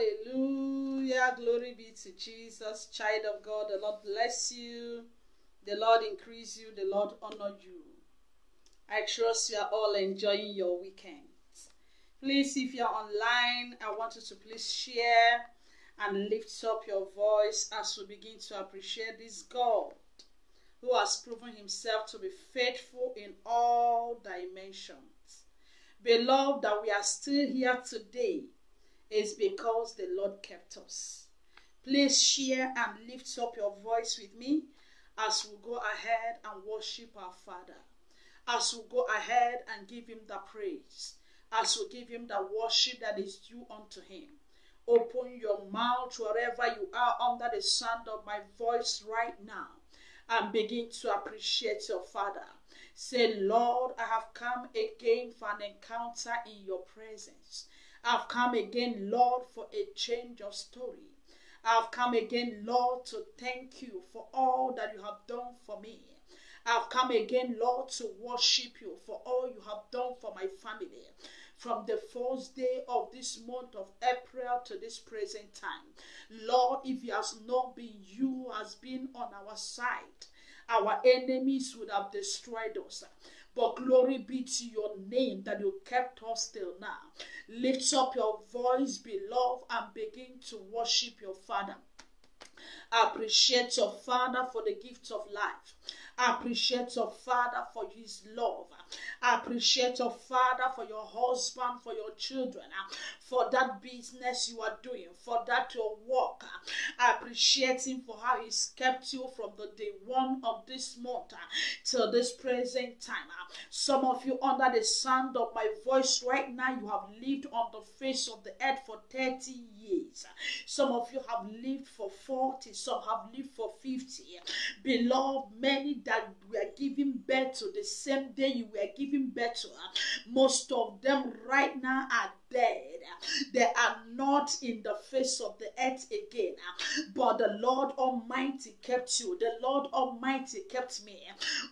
Hallelujah. Glory be to Jesus, child of God. The Lord bless you. The Lord increase you. The Lord honor you. I trust you are all enjoying your weekend. Please, if you're online, I want you to please share and lift up your voice as we begin to appreciate this God who has proven himself to be faithful in all dimensions. Beloved, that we are still here today is because the Lord kept us. Please share and lift up your voice with me as we go ahead and worship our Father. As we go ahead and give him the praise. As we give him the worship that is due unto him. Open your mouth wherever you are under the sound of my voice right now and begin to appreciate your Father. Say, Lord, I have come again for an encounter in your presence. I've come again, Lord, for a change of story. I've come again, Lord, to thank you for all that you have done for me. I've come again, Lord, to worship you for all you have done for my family. From the first day of this month of April to this present time. Lord, if it has not been you who has been on our side, our enemies would have destroyed us. But glory be to your name that you kept us till now. Lift up your voice, beloved, and begin to worship your Father. Appreciate your Father for the gift of life. Appreciate your Father for his love. I appreciate your Father for your husband, for your children, uh, for that business you are doing, for that your work. I appreciate him for how he's kept you from the day one of this month uh, till this present time. Uh, some of you under the sound of my voice right now, you have lived on the face of the earth for 30 years. Some of you have lived for 40, some have lived for 50. Beloved, many that were giving birth to the same day you were giving birth to, most of them right now are dead. They are not in the face of the earth again. But the Lord Almighty kept you. The Lord Almighty kept me.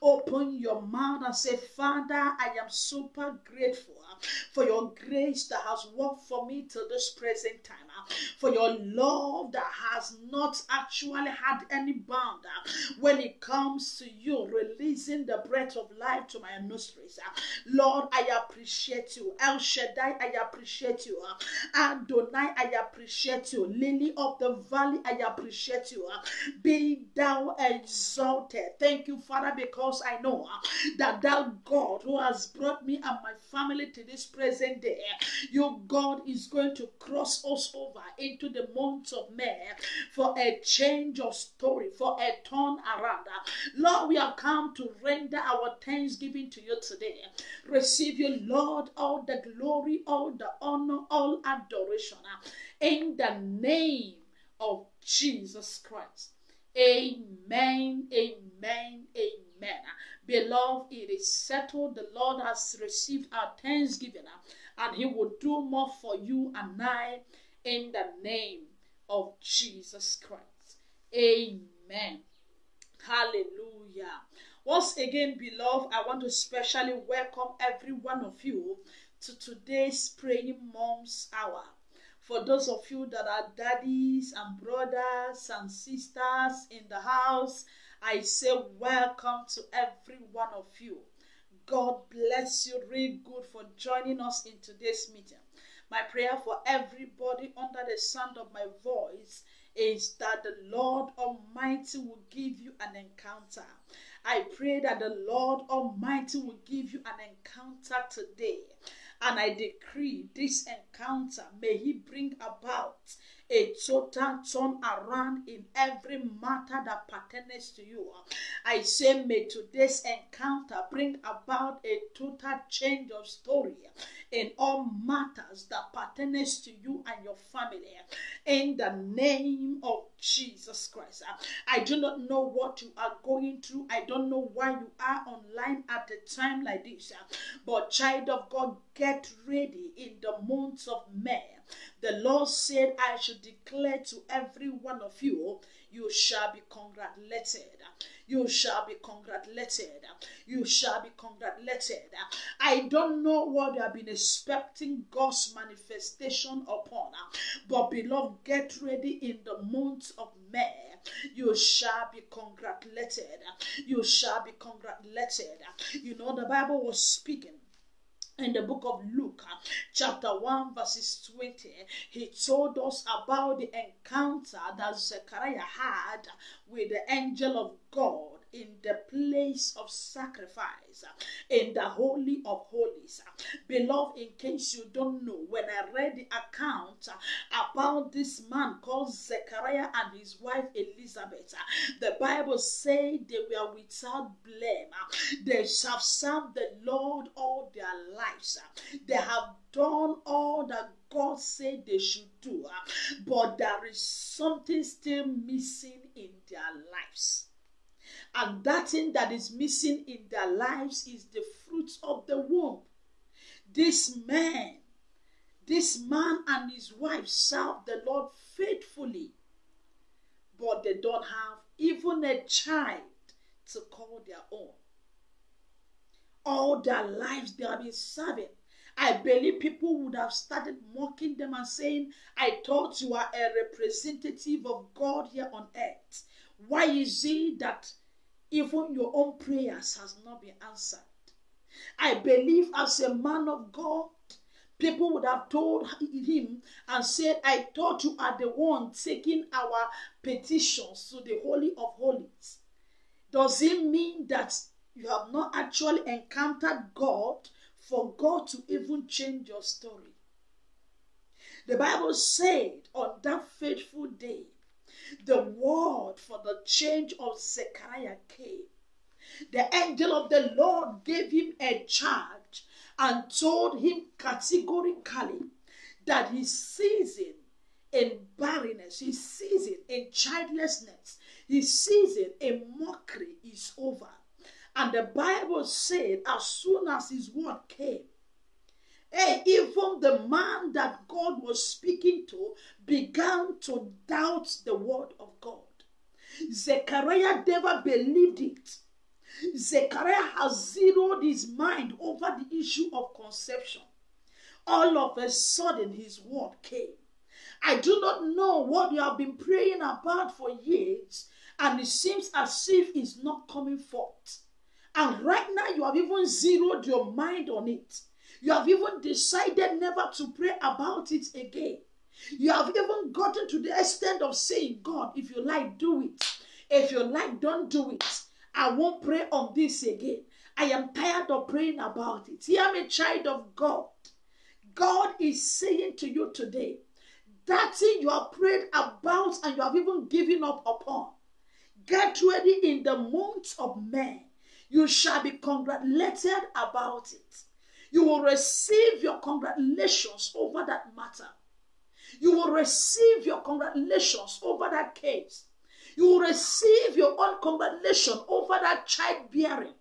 Open your mouth and say, Father, I am super grateful for your grace that has worked for me till this present time, for your love that has not actually had any bound when it comes to you releasing the breath of life to my nostrils. Lord, I appreciate you. El Shaddai, I appreciate you. Ah. Adonai, I appreciate you. Lily of the valley, I appreciate you. Ah. Be thou exalted. Thank you, Father, because I know ah, that thou God who has brought me and my family to this present day, your God is going to cross us over into the months of May for a change of story, for a turn around. Lord, we have come to render our thanksgiving to you today. Receive you, Lord, all the glory, all the honor, all adoration ah, in the name of Jesus Christ. Amen, amen, amen. Ah. Beloved, it is settled. The Lord has received our thanksgiving ah, and He will do more for you and I in the name of Jesus Christ. Amen. Hallelujah. Once again, beloved, I want to specially welcome every one of you to today's Praying Moms Hour. For those of you that are daddies and brothers and sisters in the house, I say welcome to every one of you. God bless you real good for joining us in today's meeting. My prayer for everybody under the sound of my voice is that the Lord Almighty will give you an encounter. I pray that the Lord Almighty will give you an encounter today. And I decree this encounter, may He bring about a total turn around in every matter that pertains to you. I say, may today's encounter bring about a total change of story in all matters that pertains to you and your family. In the name of Jesus Christ. I do not know what you are going through. I don't know why you are online at a time like this. But child of God, get ready in the months of May. The Lord said, I should declare to every one of you, you shall be congratulated. You shall be congratulated. You shall be congratulated. I don't know what you have been expecting God's manifestation upon, but beloved, get ready in the month of May. You shall be congratulated. You shall be congratulated. You know, the Bible was speaking in the book of Luke, uh, chapter 1, verses 20, he told us about the encounter that Zechariah had with the angel of God in the place of sacrifice, in the Holy of Holies. Beloved, in case you don't know, when I read the account about this man called Zechariah and his wife Elizabeth, the Bible said they were without blame. They have served the Lord all their lives. They have done all that God said they should do, but there is something still missing in their lives. And that thing that is missing in their lives is the fruit of the womb. This man, this man and his wife serve the Lord faithfully, but they don't have even a child to call their own. All their lives they have been serving. I believe people would have started mocking them and saying, I thought you are a representative of God here on earth. Why is it that even your own prayers has not been answered. I believe as a man of God, people would have told him and said, I thought you are the one taking our petitions to the Holy of Holies. Does it mean that you have not actually encountered God for God to even change your story? The Bible said on that fateful day, the word for the change of Zechariah came. The angel of the Lord gave him a charge and told him categorically that his season in barrenness, his season in childlessness, his season in mockery is over. And the Bible said, as soon as his word came, Hey, even the man that God was speaking to began to doubt the word of God. Zechariah never believed it. Zechariah has zeroed his mind over the issue of conception. All of a sudden, his word came. I do not know what you have been praying about for years, and it seems as if it's not coming forth. And right now, you have even zeroed your mind on it. You have even decided never to pray about it again. You have even gotten to the extent of saying, God, if you like, do it. If you like, don't do it. I won't pray on this again. I am tired of praying about it. I am a child of God. God is saying to you today, that thing you have prayed about and you have even given up upon, get ready in the month of May. You shall be congratulated about it. You will receive your congratulations over that matter. You will receive your congratulations over that case. You will receive your own congratulation over that childbearing.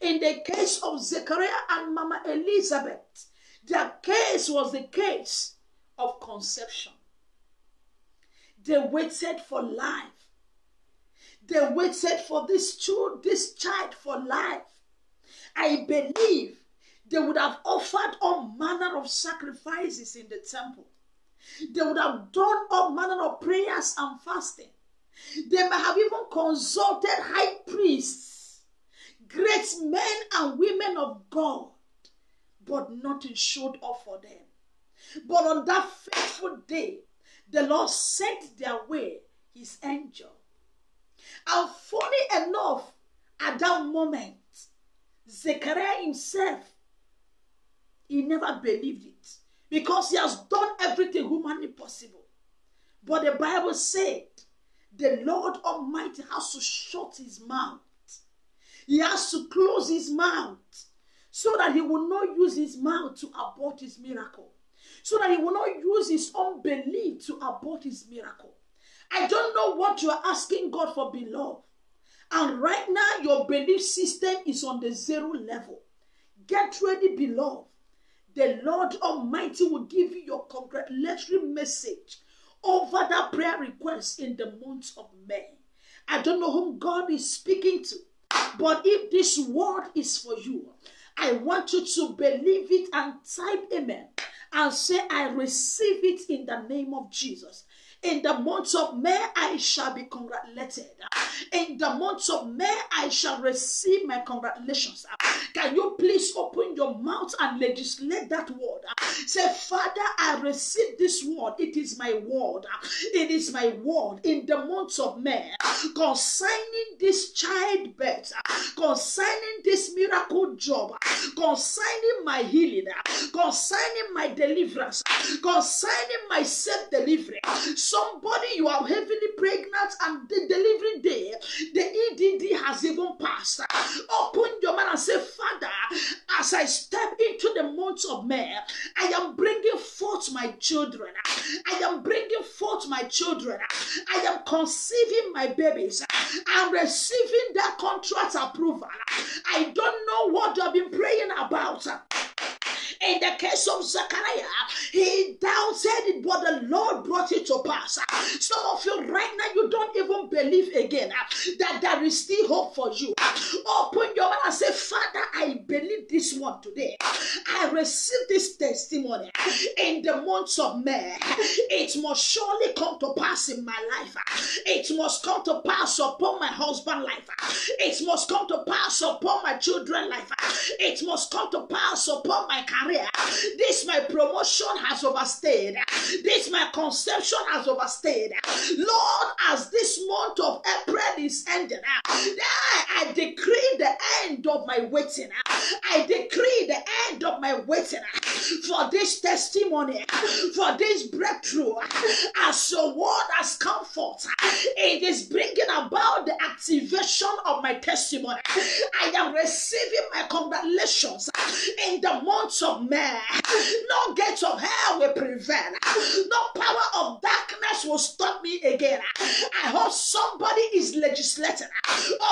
In the case of Zechariah and Mama Elizabeth, their case was the case of conception. They waited for life. They waited for this child, this child for life. I believe they would have offered all manner of sacrifices in the temple. They would have done all manner of prayers and fasting. They might have even consulted high priests, great men and women of God, but nothing showed up for them. But on that fateful day, the Lord sent their way his angel. And funny enough, at that moment, Zechariah himself he never believed it because he has done everything humanly possible. But the Bible said the Lord Almighty has to shut his mouth. He has to close his mouth so that he will not use his mouth to abort his miracle. So that he will not use his unbelief to abort his miracle. I don't know what you are asking God for, beloved. And right now, your belief system is on the zero level. Get ready, beloved the Lord Almighty will give you your congratulatory message over that prayer request in the month of May. I don't know whom God is speaking to, but if this word is for you, I want you to believe it and type amen and say, I receive it in the name of Jesus. In the month of May, I shall be congratulated. In the month of May, I shall receive my congratulations. Can you please open your mouth and legislate that word? Say, Father, I receive this word. It is my word. It is my word in the month of May concerning this childbirth, concerning this miracle job, concerning my healing, concerning my deliverance, concerning my self delivery. Somebody, you are heavily pregnant and the delivery day, the EDD has even passed. Open your mouth and say, Father, as I step into the month of May, I am bringing forth my children. I am bringing forth my children. I am conceiving my babies. I'm receiving that contract approval. I don't know what you have been praying about. In the case of Zechariah, he doubted it, but the Lord brought it to pass. Some of you right now, you don't even believe again that there is still hope for you. Open your mouth and say, Father, I believe this one today. I receive this testimony in the month of May. It must surely come to pass in my life. It must come to pass upon my husband's life. It must come to pass upon my children's life. It must come to pass upon my career. This my promotion has overstayed. This my conception has overstayed. Lord, as this month of April is ending, I decree the end of my waiting. I decree the end of my waiting for this testimony, for this breakthrough. As your word has come forth, it is bringing about the activation of my testimony. I am receiving my congratulations in the month of May. No gates of hell will prevail. No power of darkness will stop me again. I hope somebody is legislating.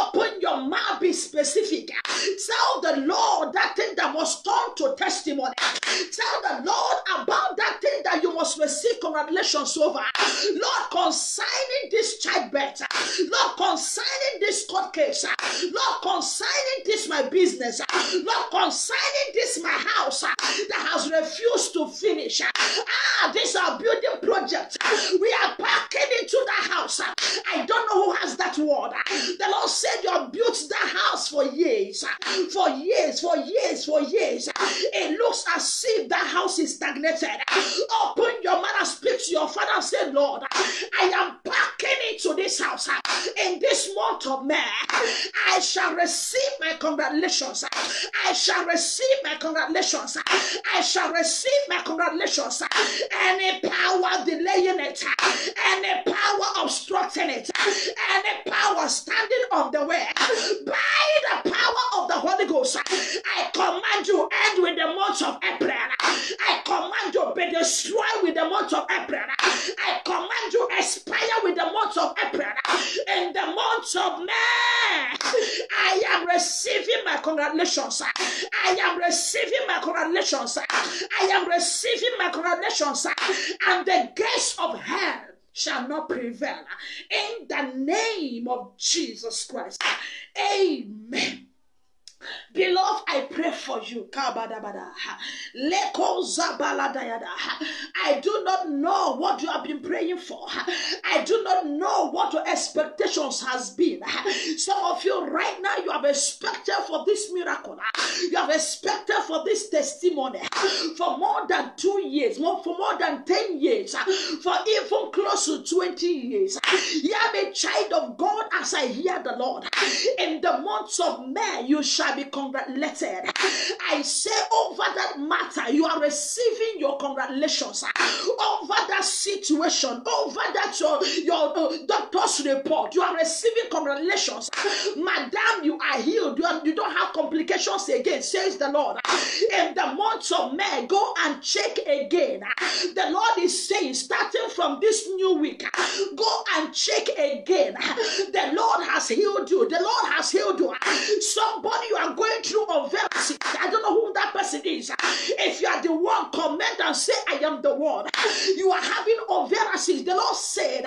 Open your mouth, be specific. Tell the Lord that thing that must turn to testimony. Tell the Lord about that thing that you must receive congratulations over. Lord, consigning this childbirth. Lord, consigning this court case. Lord, consigning this my business. Lord, consigning this my house that has refused to finish. Ah, this our building project. We are packing into the house. I don't know who has that word. The Lord said you have built that house for years, for years, for years, for years. It looks as if that house is stagnated. Open your mouth and speak to your father and say, Lord, I am packing into this house. In this month of May, I shall receive my congratulations. I shall receive my congratulations. I shall receive my congratulations. Any power delaying it, any power obstructing it, any power standing on the way, by the power of the Holy Ghost, I command you end with the month of April. I command you be destroyed with the month of April. I command you expire with the month of April. In the month of May, I am receiving my congratulations. I am receiving my congratulations. I am receiving my coronations, And the gates of hell shall not prevail. In the name of Jesus Christ. Amen. Beloved, I pray for you. I do not know what you have been praying for. I do not know what your expectations has been. Some of you right now, you have expected for this miracle. You have expected for this testimony for more than two years, for more than 10 years, for even close to 20 years. You are a child of God as I hear the Lord. In the months of May, you shall be congratulated. I say over that matter, you are receiving your congratulations over that situation, over that your, your uh, doctor's report. You are receiving congratulations. Madam, you are healed. You, are, you don't have complications again, says the Lord. In the month of May, go and check again. The Lord is saying, starting from this new week, go and check again. The Lord has healed you. The Lord has healed you. Somebody you are going through a very I don't know who that person is. If you are the one, comment and say, I am the one. You are having overasis. The Lord said,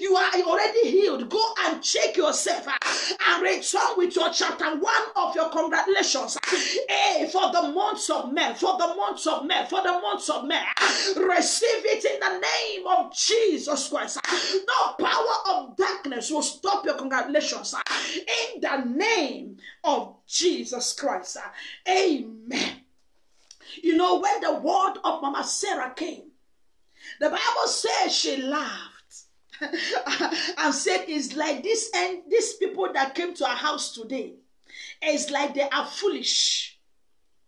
You are already healed. Go and check yourself and return with your chapter one of your congratulations. Hey, for the months of May, for the months of May, for the months of May, receive it in the name of Jesus Christ. No power of darkness will stop your congratulations in the name of Jesus Christ. Amen. You know, when the word of Mama Sarah came, the Bible says she laughed and said, It's like this and these people that came to our house today, it's like they are foolish.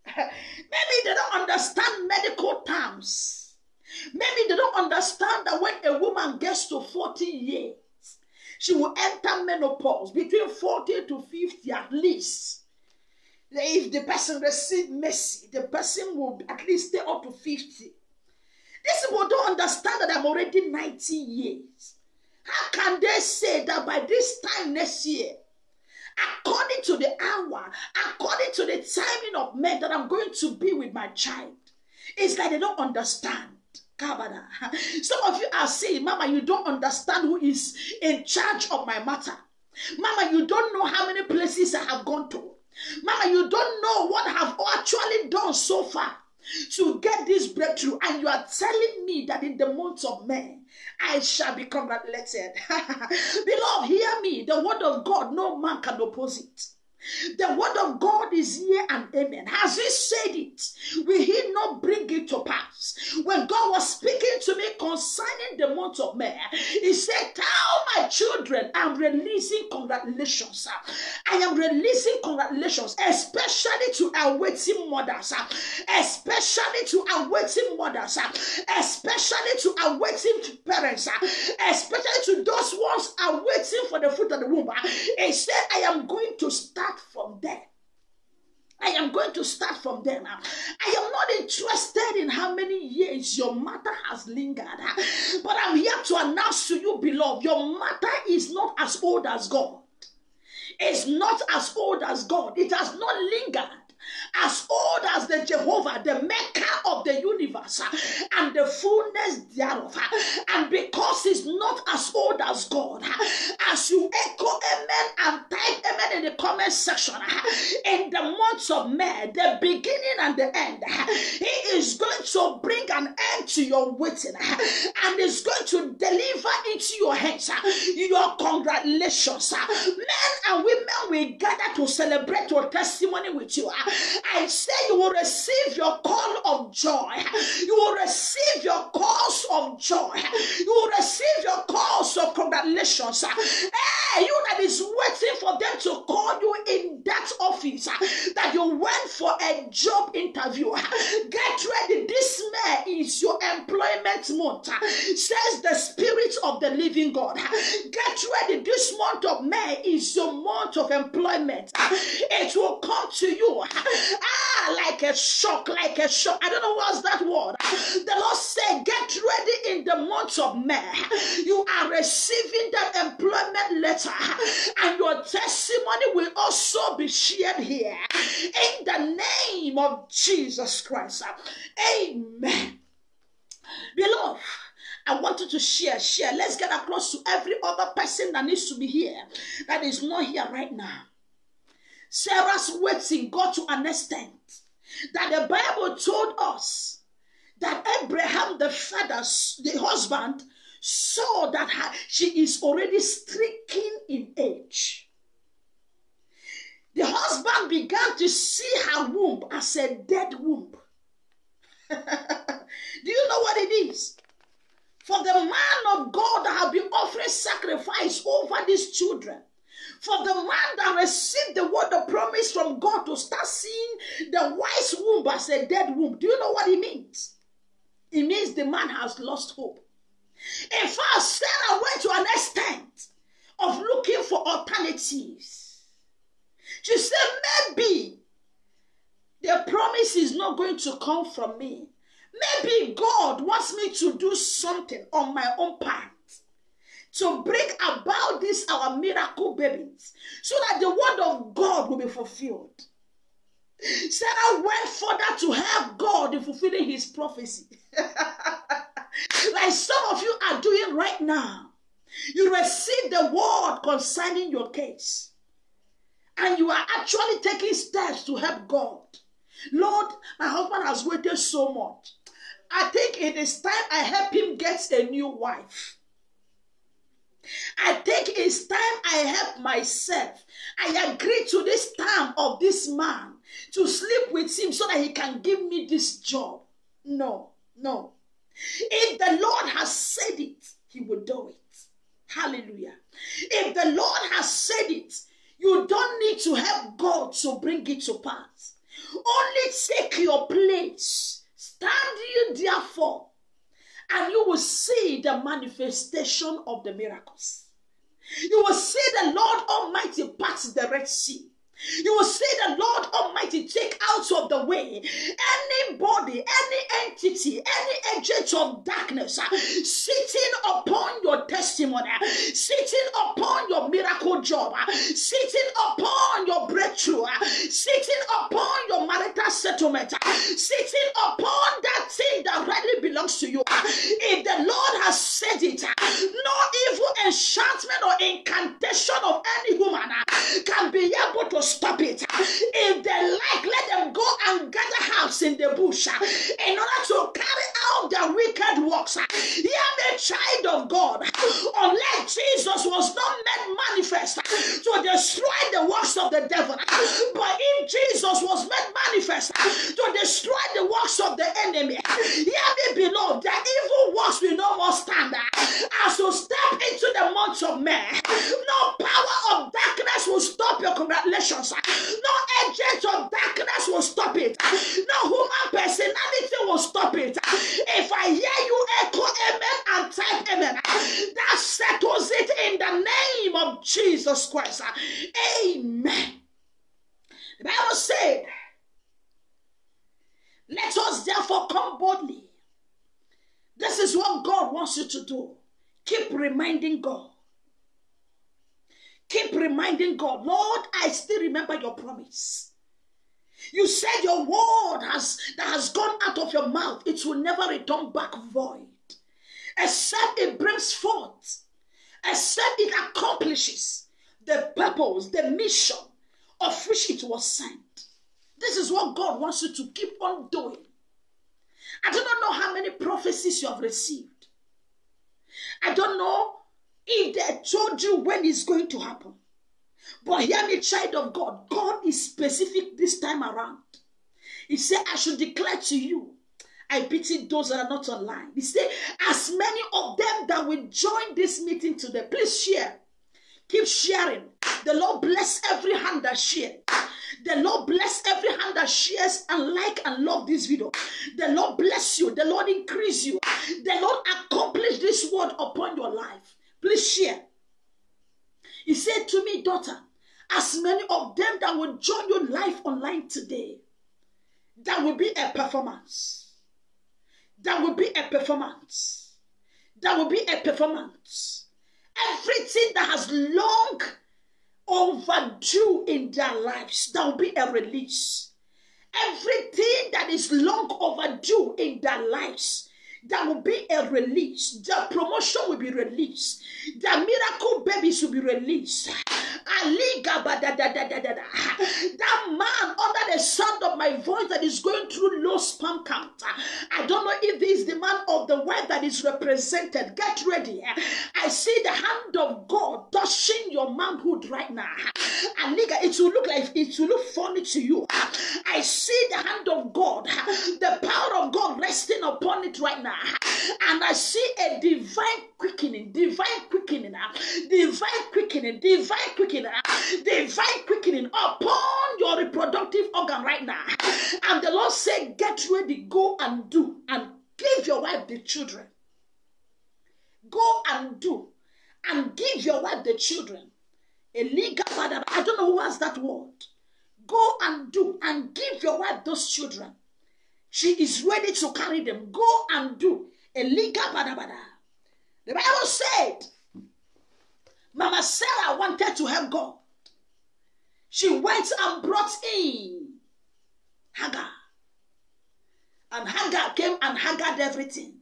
Maybe they don't understand medical terms. Maybe they don't understand that when a woman gets to 40 years, she will enter menopause between 40 to 50 at least. If the person receive mercy, the person will at least stay up to 50. These people don't understand that I'm already 90 years. How can they say that by this time next year, according to the hour, according to the timing of men, that I'm going to be with my child? It's like they don't understand. Some of you are saying, Mama, you don't understand who is in charge of my matter. Mama, you don't know how many places I have gone to. Mama, you don't know what I have actually done so far to get this breakthrough. And you are telling me that in the month of May, I shall be congratulated. Beloved, hear me. The word of God, no man can oppose it. The word of God is here and amen. Has he said it? Will he not bring it to pass? When God was speaking to me concerning the month of May, he said, Tell my children, I'm releasing congratulations. I am releasing congratulations, especially to awaiting mothers, especially to awaiting mothers, especially to awaiting parents, especially to those ones awaiting for the fruit of the womb. He said, I am going to start start from there. I am going to start from there now. I am not interested in how many years your matter has lingered, but I'm here to announce to you, beloved, your matter is not as old as God. It's not as old as God. It has not lingered as old as the Jehovah, the maker of the universe and the fullness thereof. And because he's not as old as God, as you echo amen and type amen in the comment section, in the months of May, the beginning and the end, he is going to bring an end to your waiting and is going to deliver into your hands your congratulations. Men and women will gather to celebrate your testimony with you. I say you will receive your call of joy. You will receive your calls of joy. You will receive your calls of congratulations. Hey, you that is waiting for them to call you in that office that you went for a job interview. Get ready. This May is your employment month, says the Spirit of the Living God. Get ready. This month of May is your month of employment. It will come to you ah, like a shock, like a shock. I don't know what's that word. The Lord said, Get ready in the month of May. You are receiving that employment letter, and your testimony will also be shared here in the name of Jesus Christ. Amen. Beloved, I wanted to share, share. Let's get across to every other person that needs to be here that is not here right now. Sarah's waiting got to an extent that the Bible told us that Abraham, the father, the husband, saw that her, she is already stricken in age. The husband began to see her womb as a dead womb. Do you know what it is? For the man of God that have been offering sacrifice over these children, for the man that received the word of promise from God to start seeing the wise womb as a dead womb, do you know what it means? It means the man has lost hope. In fact, Sarah went to an extent of looking for alternatives. She said, maybe the promise is not going to come from me. Maybe God wants me to do something on my own part to bring about this our miracle babies so that the word of God will be fulfilled. Sarah went further to help God in fulfilling his prophecy. like some of you are doing right now. You receive the word concerning your case. And you are actually taking steps to help God. Lord, my husband has waited so much. I think it is time I help him get a new wife. I think it's time I help myself. I agree to this term of this man to sleep with him so that he can give me this job. No, no. If the Lord has said it, he will do it. Hallelujah. If the Lord has said it, you don't need to help God to bring it to pass. Only take your place. Stand you therefore, and you will see the manifestation of the miracles. You will see the Lord Almighty pass the Red Sea. You will see the Lord Almighty take out of the way anybody, any entity, any agent of darkness uh, sitting upon your testimony, sitting upon your miracle job, uh, sitting upon your breakthrough, uh, sitting upon your marital settlement, sitting upon that thing that rightly belongs to you. If the Lord has said it, no evil enchantment or incantation of any woman can be able to stop it. If they like, let them go and gather house in the bush uh, in order to carry out their wicked works. Hear the child of God. Unless Jesus was not made manifest to destroy the works of the devil, but if Jesus was made manifest to destroy the works of the enemy, hear me below, the evil works will no more stand. As you step into the months of May, no power of darkness will stop your congratulations. No agent of darkness will stop it. No human personality will stop it. If I hear you echo amen and type amen, that settles it in the name of Jesus Christ. Amen. The Bible said, Let us therefore come boldly. This is what God wants you to do. Keep reminding God. Keep reminding God, Lord, I still remember your promise. You said your word has that has gone out of your mouth, it will never return back void, except it brings forth, except it accomplishes the purpose, the mission of which it was sent. This is what God wants you to keep on doing. I do not know how many prophecies you have received. I don't know if they told you when it's going to happen. But hear me, child of God. God is specific this time around. He said, I should declare to you. I pity those that are not online. He said, as many of them that will join this meeting today, please share. Keep sharing. The Lord bless every hand that shares. The Lord bless every hand that shares and like and love this video. The Lord bless you. The Lord increase you. The Lord accomplish this word upon your life. Please share. He said to me, daughter, as many of them that will join you live online today, that will be a performance. That will be a performance. That will be a performance. Everything that has long overdue in their lives, that will be a release. Everything that is long overdue in their lives, there will be a release. The promotion will be released. The miracle babies will be released. That man under the sound of my voice that is going through low sperm count. I don't know if this is the man of the wife that is represented. Get ready. I see the hand of God touching your manhood right now. And it will look like it will look funny to you. I see the hand of God, the power of God resting upon it right now. And I see a divine quickening, divine quickening, divine quickening, divine quickening, divine quickening upon your reproductive organ right now. And the Lord said, Get ready, go and do, and give your wife the children. Go and do, and give your wife the children. I don't know who has that word. Go and do, and give your wife those children. She is ready to carry them. Go and do. Eliga badabada. The Bible said, Mama Sarah wanted to help God. She went and brought in Hagar. And Hagar came and Haggard everything.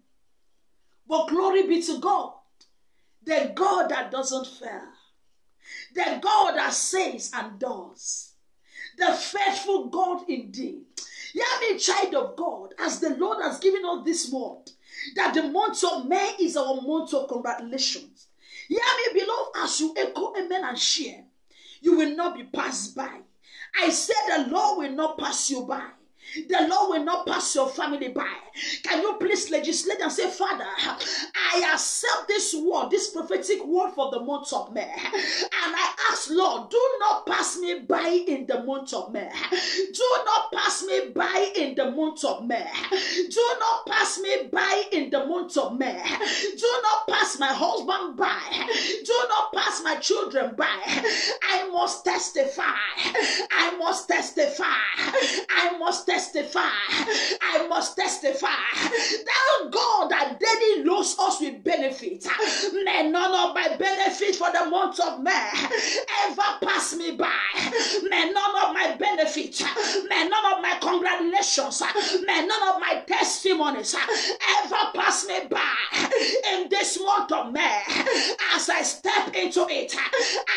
But glory be to God, the God that doesn't fail, the God that says and does, the faithful God indeed. Hear me, child of God, as the Lord has given us this word, that the month of May is our month of congratulations. Hear me, beloved, as you echo amen and share, you will not be passed by. I said the Lord will not pass you by. The Lord will not pass your family by. Can you please legislate and say, Father, I accept this word, this prophetic word for the month of May. And I ask, Lord, do not pass me by in the month of May. Do not pass me by in the month of May. Do not pass me by in the month of May. Do not pass my husband by. Do not pass my children by. I must testify. I must testify. I must testify. I must testify that God that daily loads us with benefit. May none of my benefit for the month of May ever pass me by. May none of my benefit, may none of my congratulations, may none of my testimonies ever pass me by in this month of May. As I step into it,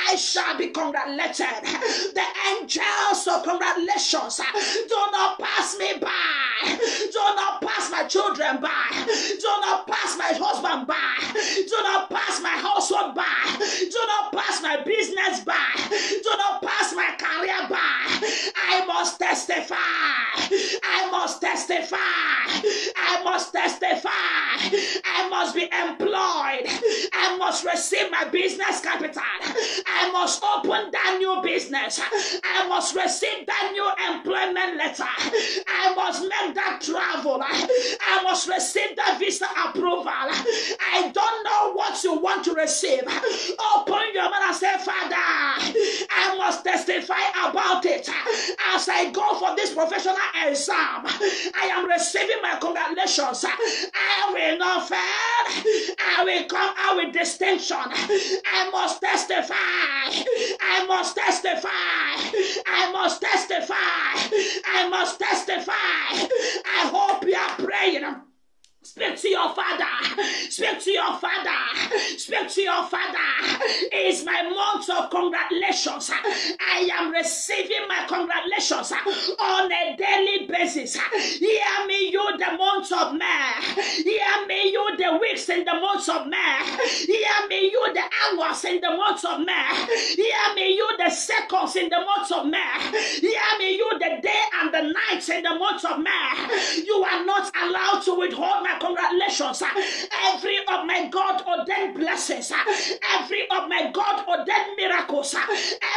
I shall be congratulated. The angels of congratulations do not pass me by. Do not pass my children by. Do not pass my husband by. Do not pass my household by. Do not pass my business by. Do not pass my career by. I must testify. I must testify. I must testify. I must be employed. I must receive my business capital. I must open that new business. I must receive that new employment letter. I must make that travel. I must receive that visa approval. I don't know what you want to receive. Open your mouth and say, Father, I must testify about it. As I go for this professional exam, I am receiving my congratulations. I will not fail. I will come out with distinction. I must testify. I must testify. I must testify. I must testify. I hope you are praying. Speak to your father. Speak to your father. Speak to your father. It's my month of congratulations. I am receiving my congratulations on a daily basis. Hear me, you, the month of May. Hear me, you, the weeks in the month of May. Hear me, you, the hours in the month of May. Hear me, you, the seconds in the month of May. Hear me, you, the day and the nights in the month of May. You are not allowed to withhold my congratulations. Every of my God ordained blessings, every of my God ordained miracles,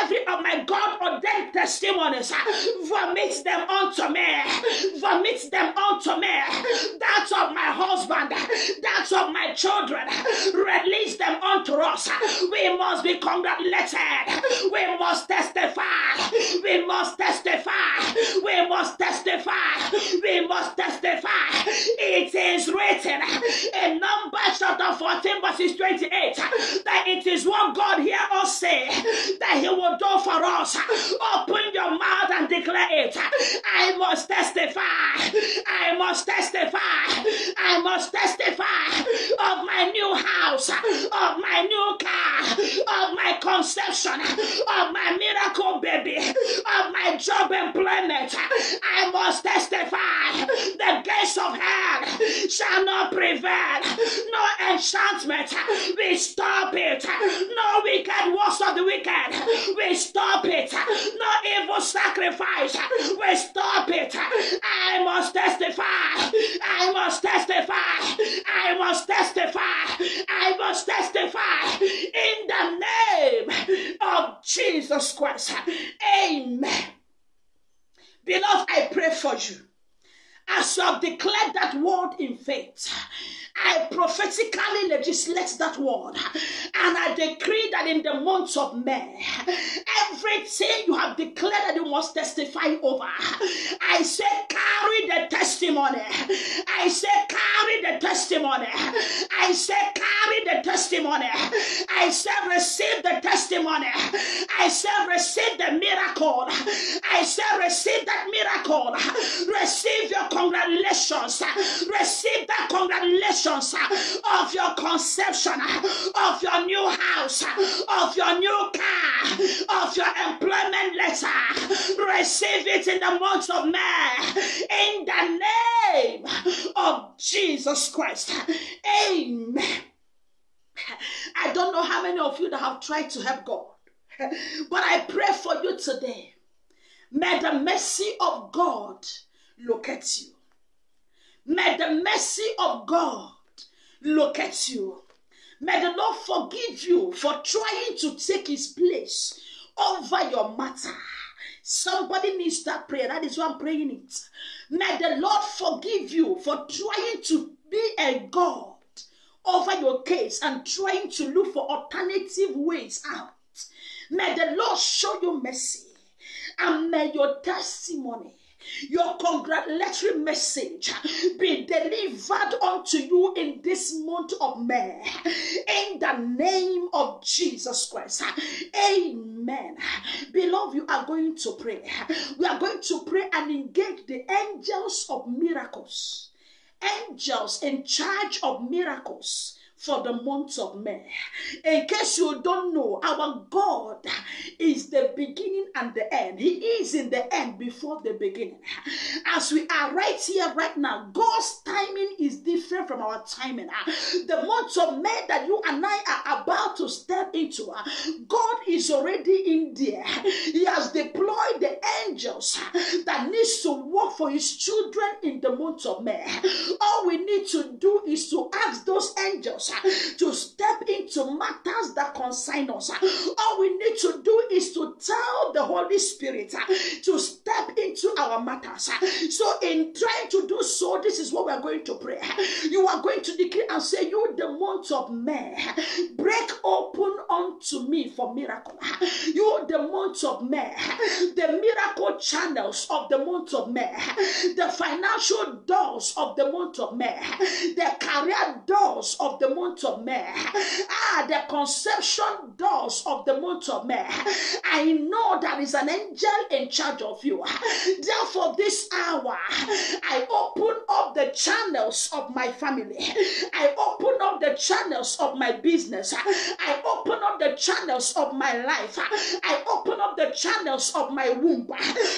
every of my God ordained testimonies, vomit them unto me, vomit them unto me. That of my husband, that of my children, release them unto us. We must be congratulated, we must testify, we must testify, we must testify, we must testify. It is written in Numbers chapter 14, verses 28, that it is what God hear us say that He will do for us. Open your mouth and declare it. I must testify. I must testify. I must testify of my new house, of my new car, of my conception, of my miracle baby, of my job employment. I must testify. The gates of hell shall not prevail. No enchantment, we stop it. No wicked works of the wicked, we stop it. No evil sacrifice, we stop it. I must testify. I must testify. I must testify. I must testify in the name of Jesus Christ. Amen. Beloved, I pray for you as you have declared that word in faith, I prophetically legislate that word and I decree that in the month of May, everything you have declared that you must testify over, I say, carry the testimony. I say, carry the testimony. I say, carry the testimony. I say, receive the testimony. I say, receive the miracle. I say, receive that miracle. Receive your congratulations. Receive that congratulations Uh, of your conception, uh, of your new house, uh, of your new car, of your employment letter. Receive it in the month of May. In the name of Jesus Christ. Amen. I don't know how many of you that have tried to help God, but I pray for you today. May the mercy of God look at you. May the mercy of God look at you. May the Lord forgive you for trying to take his place over your matter. Somebody needs that prayer. That is why I'm praying it. May the Lord forgive you for trying to be a God over your case and trying to look for alternative ways out. May the Lord show you mercy and may your testimony your congratulatory message be delivered unto you in this month of May. In the name of Jesus Christ. Amen. Beloved, you are going to pray. We are going to pray and engage the angels of miracles. Angels in charge of miracles for the month of May. In case you don't know, our God is the beginning and the end. He is in the end before the beginning. As we are right here, right now, God's timing is different from our timing. The month of May that you and I are about to step into, God is already in there. He has deployed the angels that needs to work for his children in the month of May. All we need to do is to ask those angels Uh, to step into matters that concern us. Uh, all we need to do is to tell the Holy Spirit uh, to step into our matters. So, in trying to do so, this is what we are going to pray. You are going to declare and say, You, the month of May, break open unto me for miracle. You, the month of May, the miracle channels of the month of May, the financial doors of the month of May, the career doors of the month of May, ah, the conception doors of the month of May. I know there is an angel in charge of you. Therefore, this hour, I open up the channels of my family. I open up the channels of my business. I open up the channels of my life. I open up the channels of my womb.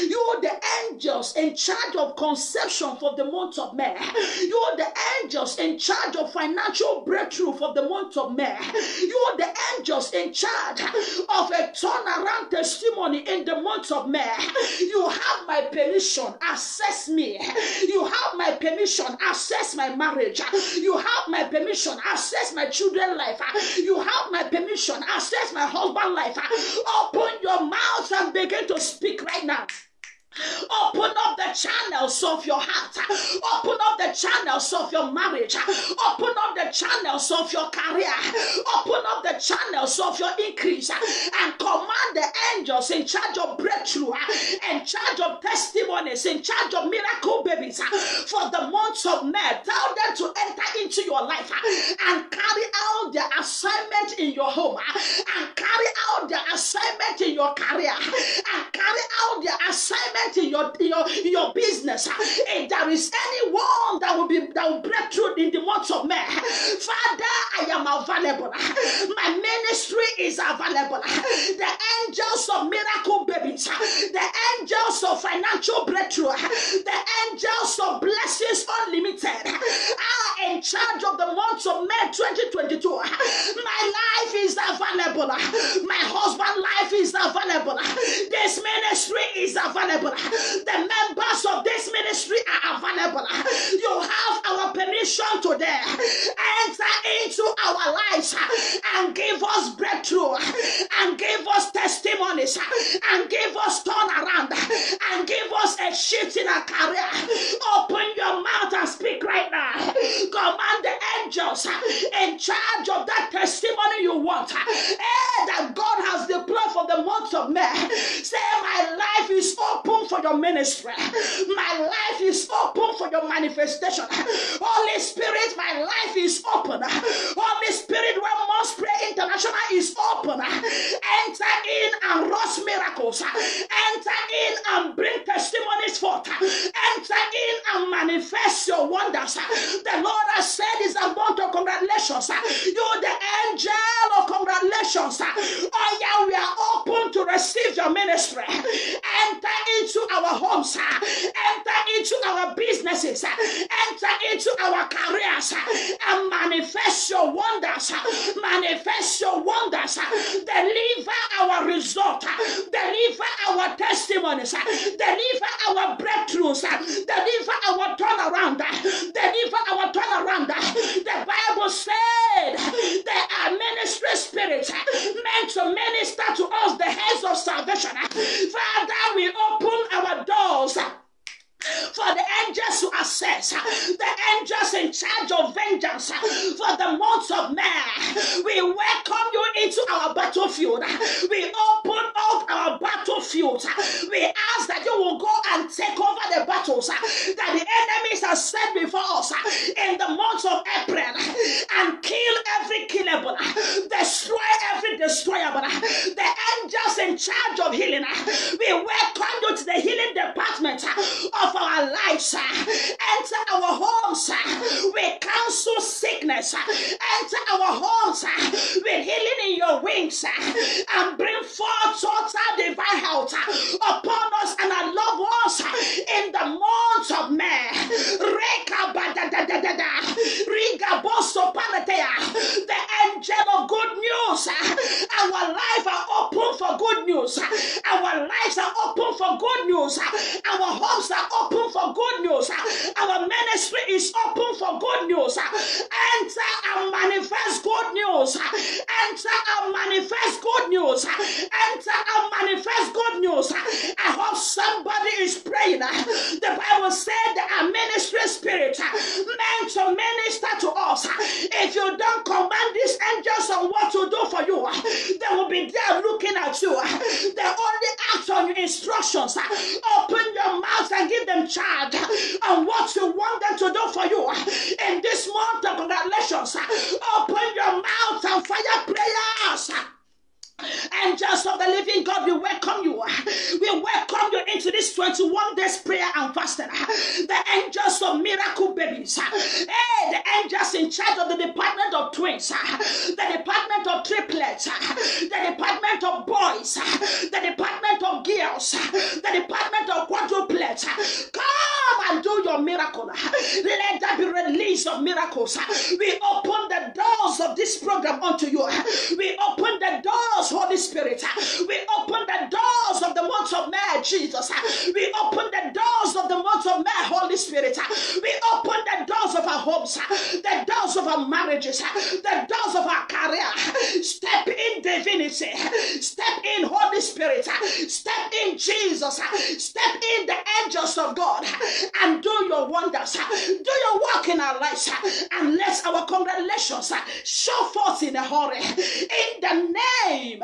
You are the angels in charge of conception for the month of May. You are the angels in charge of financial breakthrough for the month of May. You are the angels in charge of a turnaround testimony in the month of May. You have my permission. Assess me. You have my permission. Assess my marriage. You have my permission. Assess my children life. You have my permission. Assess my husband life. Open your mouth and begin to speak right now. Open up the channels of your heart. Open up the channels of your marriage. Open up the channels of your career. Open up the channels of your increase and command the angels in charge of breakthrough, in charge of testimonies, in charge of miracle babies for the months of May. Tell them to enter into your life and carry out their assignment in your home and carry out their assignment in your career and carry out their assignment in your, in your, in your business, if there is anyone that will be that will break through in the month of May, Father, I am available. My ministry is available. The angels of miracle babies, the angels of financial breakthrough, the angels of blessings unlimited are in charge of the month of May 2022. My life is available. My husband life is available. This ministry is available. The members of this ministry are available. You have our permission today. Enter into our lives and give us breakthrough and give us testimonies and give us turnaround and give us a shift in our career. Open your mouth and speak right now. Command the angels in charge of that testimony you want. Eh, that God has deployed for the month of May. Say, My life is open for your ministry. My life is open for your manifestation. Holy Spirit, my life is open. Holy Spirit, when Must Pray International is open. Enter in and rush miracles. Enter in and bring testimonies forth. Enter in and manifest your wonders. The Lord has said is a month of congratulations. You, the angel of congratulations. Oh, yeah, we are open to receive your ministry. Homes. Enter into our businesses. Enter into our careers and manifest your wonders. Manifest your wonders. Deliver our result. Deliver our testimonies. Deliver our breakthroughs. Deliver our turnaround. Deliver our turnaround. The Bible said there are ministry spirits meant to minister to us the heads of salvation. Father, we open our doors for the angels to assess, the angels in charge of vengeance for the month of May. We welcome you into our battlefield. We open up our battlefield. We ask that you will go and take over the battles that the enemies have set before us in the month of April and kill every killable, destroy every destroyable. The angels in charge of healing. We welcome you to the healing department of of our lives. Enter our homes. We cancel sickness. Enter our homes with healing in your wings and bring forth total divine health upon us and our loved ones in the month of May. The angel of good news. Our lives are open for good news. Our lives are open for good news. Our homes are open for good news. Our ministry is open for good news. Enter and manifest good news. Enter and manifest good news. Enter and manifest good news. I hope somebody is praying. The Bible said that our ministry spirit meant to minister to us. If you don't command these angels on what to do for you, they will be there looking at you. They only act on your instructions. Open your mouth and give them charge on what you want them to do for you. In this month of congratulations, open your mouth and fire prayers. Angels of the living God, we welcome you. We welcome you into this 21 days prayer and fasting. The angels of miracle babies. Hey, the angels in charge of the department of twins, the department of triplets, the department of boys, the department of girls, the department of. Come and do your miracle. Let there be release of miracles. We open the doors of this program unto you. We open the doors Holy Spirit. We open the doors of the month of May, Jesus. We open the doors of the month of May, Holy Spirit. We open the homes, the doors of our marriages, the doors of our career. Step in divinity. Step in Holy Spirit. Step in Jesus. Step in the angels of God and do your wonders. Do your work in our lives and let our congratulations show forth in a hurry. In the name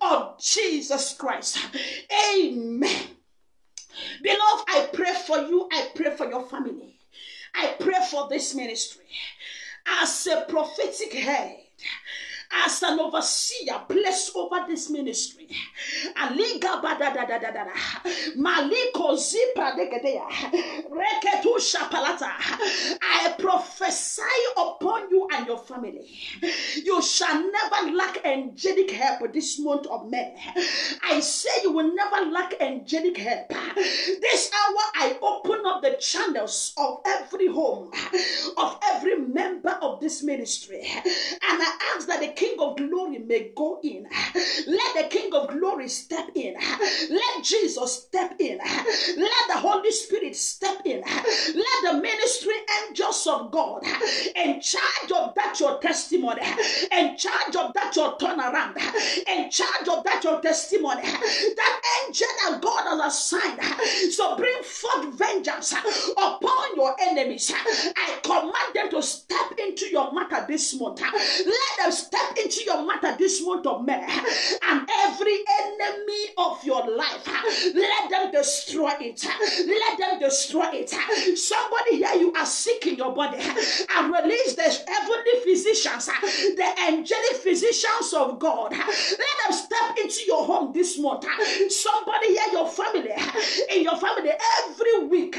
of Jesus Christ. Amen. Beloved, I pray for you. I pray for your family. I pray for this ministry. As a prophetic head, as an overseer placed over this ministry. Aliga badadadadada. Maliko zipa degedeya. Reketu shapalata. I prophesy upon you and your family. You shall never lack angelic help this month of May. I say you will never lack angelic help. This hour I open up the channels of every home, of every member of this ministry, and I ask that the King of of glory may go in. Let the King of glory step in. Let Jesus step in. Let the Holy Spirit step in. Let the ministry angels of God in charge of that your testimony, in charge of that your turnaround, in charge of that your testimony, that angel that God has assigned. So bring forth vengeance upon your enemies. I command them to step into your matter this month. Let them step into your matter this month of May. And every enemy of your life, let them destroy it. Let them destroy it. Somebody here, you are sick in your body. I release the heavenly physicians, the angelic physicians of God. Let them step into your home this month. Somebody here, your family, in your family, every week,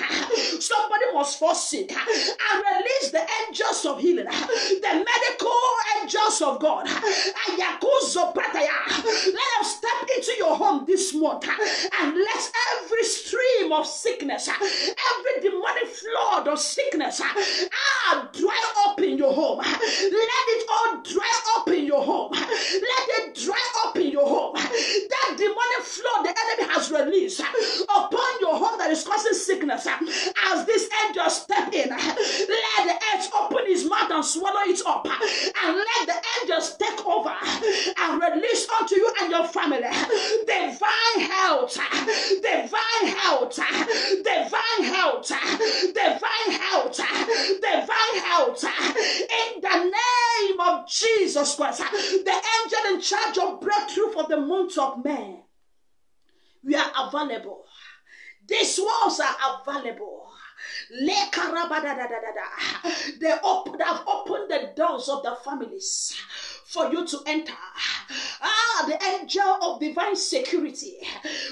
somebody must fall sick. And release the angels of healing, the medical angels of God. Let them step into your home this month and let every stream of sickness, every demonic flood of sickness, ah, dry up in your home. Let it all dry up in your home. Let it dry up in your home. That demonic flood the enemy has released upon your home that is causing sickness. As this angel step in, let the earth open his mouth and swallow it up. And let the angels take over and release unto you and your family divine health, divine health, divine health, divine health, divine health. In the name of Jesus Christ, the angel in charge of breakthrough for the month of May, we are available. These walls are available. They, they have opened the doors of the families for you to enter. Ah, the angel of divine security.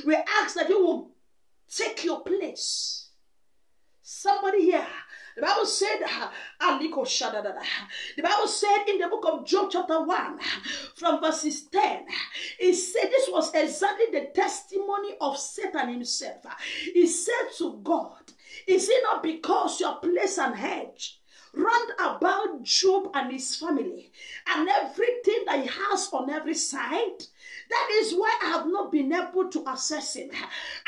We ask that you will take your place. Somebody here. The Bible said, ah, the Bible said in the book of Job, chapter 1, from verses 10, it said this was exactly the testimony of Satan himself. He said to God, Is it not because you have placed an hedge round about Job and his family and everything that he has on every side? That is why I have not been able to assess him.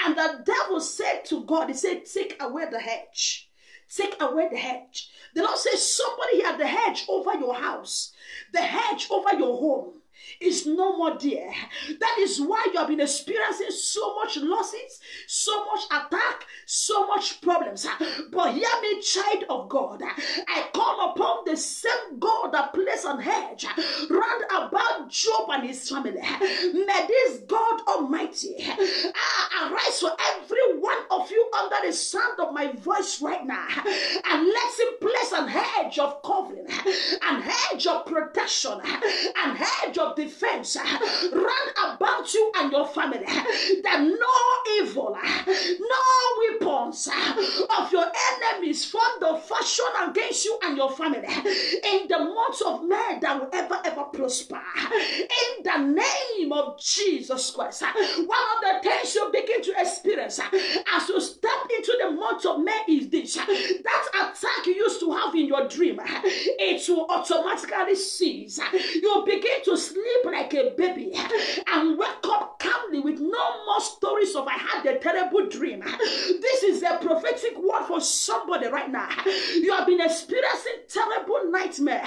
And the devil said to God, He said, Take away the hedge. Take away the hedge. The Lord says, Somebody had the hedge over your house, the hedge over your home is no more there. That is why you have been experiencing so much losses, so much attack, so much problems. But hear me, child of God. I call upon the same God that placed an hedge round about Job and his family. May this God Almighty ah, arise for every one of you under the sound of my voice right now. And let him place an hedge of covering, an hedge of protection, an hedge of defense Uh, run about you and your family that no evil, uh, no weapons uh, of your enemies formed the fashion against you and your family in the months of May that will ever ever prosper in the name of Jesus Christ. One of the things you begin to experience as you step into the month of May is this that attack you used to have in your dream, it will automatically cease. You begin to sleep like a baby and wake up calmly with no more stories of I had a terrible dream. This is a prophetic word for somebody right now. You have been experiencing terrible nightmare,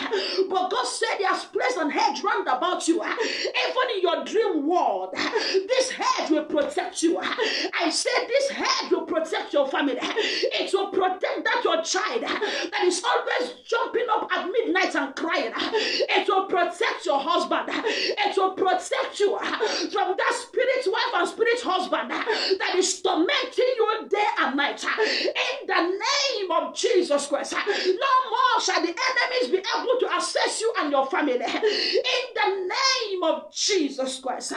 but God said He has placed an hedge round about you. Even in your dream world, this hedge will protect you. I said this hedge will protect your family. It will protect that your child that is always jumping up at midnight and crying. It will protect your husband. It will protect you uh, from that spirit wife and spirit husband uh, that is tormenting you day and night. Uh, in the name of Jesus Christ, no more shall the enemies be able to access you and your family. In the name of Jesus Christ.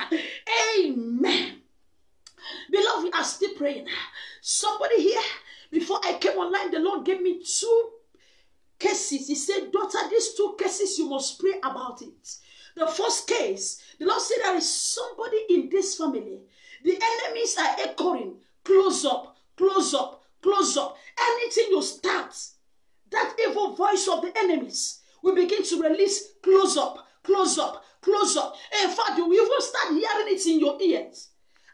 Amen. Beloved, we are still praying. Somebody here, before I came online, the Lord gave me two cases. He said, Daughter, these two cases, you must pray about it. The first case, the Lord said, There is somebody in this family. The enemies are echoing, close up, close up, close up. Anything you start, that evil voice of the enemies will begin to release close up, close up, close up. In fact, you will even start hearing it in your ears.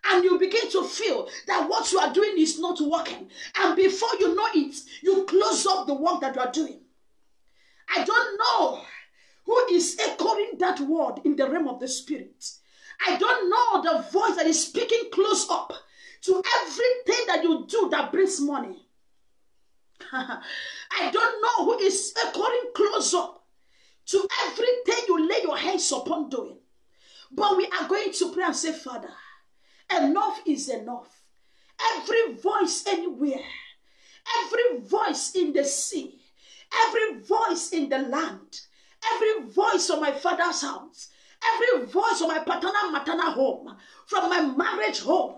And you begin to feel that what you are doing is not working. And before you know it, you close up the work that you are doing. I don't know who is echoing that word in the realm of the spirit. I don't know the voice that is speaking close up to everything that you do that brings money. I don't know who is echoing close up to everything you lay your hands upon doing. But we are going to pray and say, Father, enough is enough. Every voice anywhere, every voice in the sea, every voice in the land, every voice of my father's house, every voice of my paternal maternal home, from my marriage home,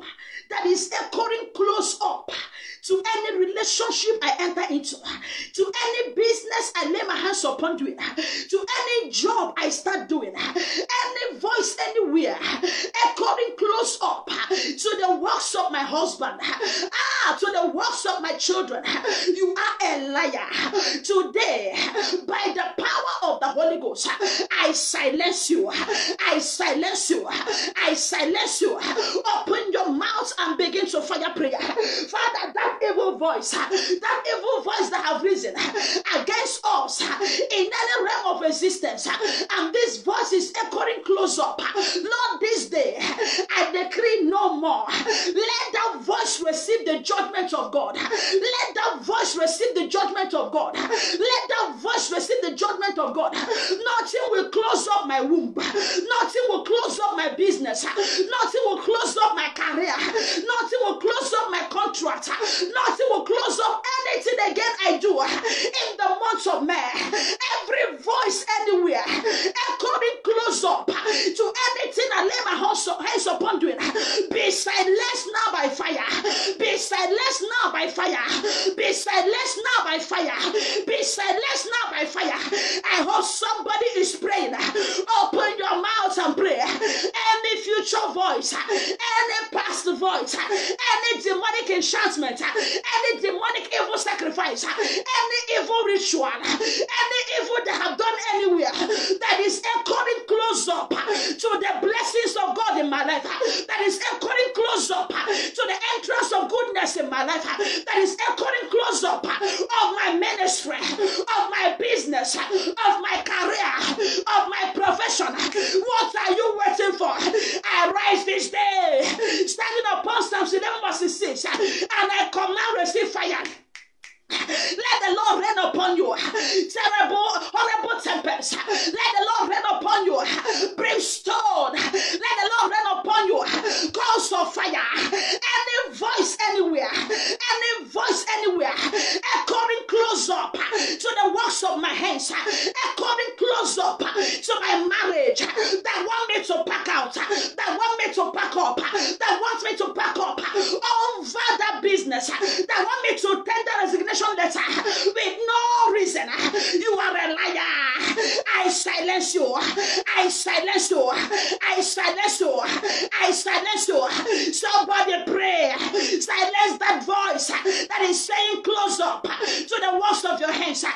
that is echoing close up to any relationship I enter into, to any business I lay my hands upon doing, to any job I start doing, any voice anywhere, echoing close works of my husband, ah, to the works of my children. You are a liar. Today, by the power of the Holy Ghost, I silence you. I silence you. I silence you. Open your mouth and begin to fire prayer. Father, that evil voice, that evil voice that have risen against us in any realm of existence, and this voice is echoing close up. Lord, this day I decree no more. Let that voice receive the judgment of God. Let that voice receive the judgment of God. Let that voice receive the judgment of God. Nothing will close up my womb. Nothing will close up my business. Nothing will close up my career. Nothing will close up my contract. Nothing will close up anything again I do in the month of May. Every voice anywhere echoing close up to anything I lay my hands upon doing. Be silenced now by fire. Be silenced now by fire. Be silenced now by fire. Be silenced now by fire. I hope somebody is praying. Open your mouth and pray. Any future voice, any past voice, any demonic enchantment, any demonic evil sacrifice, any evil ritual, any evil they have done anywhere that is echoing close up to the blessings of God in my life, that is echoing close up to the entrance of goodness in my life, that is echoing close up of my ministry, of my business, of my career, of my profession. What are you waiting for? I rise this day, standing upon Psalms 11 verse 6, and I command receive fire. Let the Lord rain upon you. Terrible, horrible tempest. Let the Lord rain upon you. Brimstone. Let the Lord rain upon you. Calls of fire. Any voice anywhere. Any voice anywhere. Echoing close up to the works of my hands. Echoing close up to my marriage. That want me to pack out. That want me to pack up. That wants me to pack up. Over that business. That want me to tender resignation letter uh, with no reason. You are a liar. I silence you. I silence you. I silence you. I silence you. Somebody pray. Silence that voice that is saying close up to the works of your hands that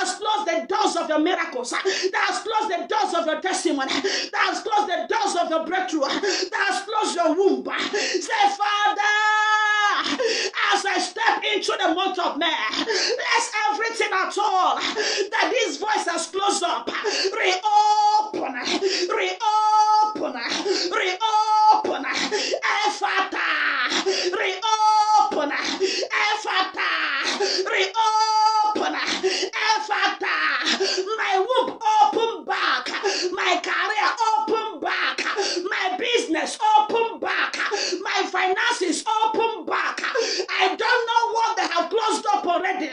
has closed the doors of your miracles, that has closed the doors of your testimony, that has closed the doors of your breakthrough, that has closed your womb. Say, Father, as I step into the month of May, let everything at all that this voice has closed up reopen, reopen, reopen, Ephata, reopen, Ephata, reopen, Ephata. My womb open back, my career open back, my business open back, my finances open back. I don't know what they have closed up already.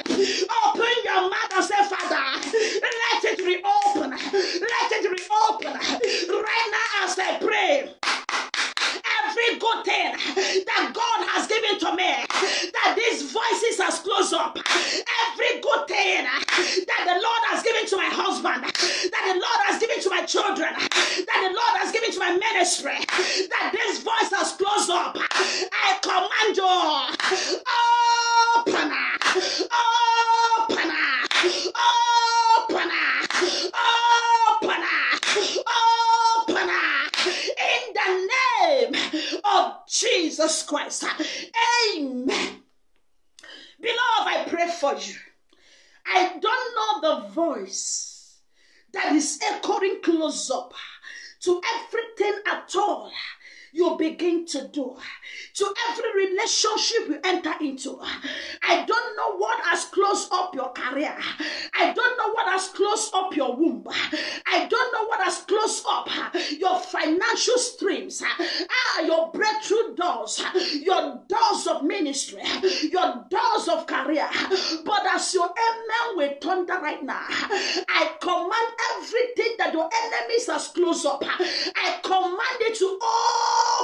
Open your mouth and say, Father, let it reopen. Let it reopen. Right now, as I pray, every good thing that God has given to me, that these voices has closed up. Every good thing that the Lord has given to my husband, that the Lord has given to my children, that the Lord has given to my ministry, that this voice has closed up. I command you, open, open, open, open, Christ. Amen. Beloved, I pray for you. I don't know the voice that is echoing close up to everything at all you begin to do, to every relationship you enter into. I don't know what has closed up your career. I don't know what has closed up your womb. I don't know what has closed up your financial streams, ah, your breakthrough doors, your doors of ministry, your doors of career. But as your amen will thunder right now, I command everything that your enemies has closed up. I command it to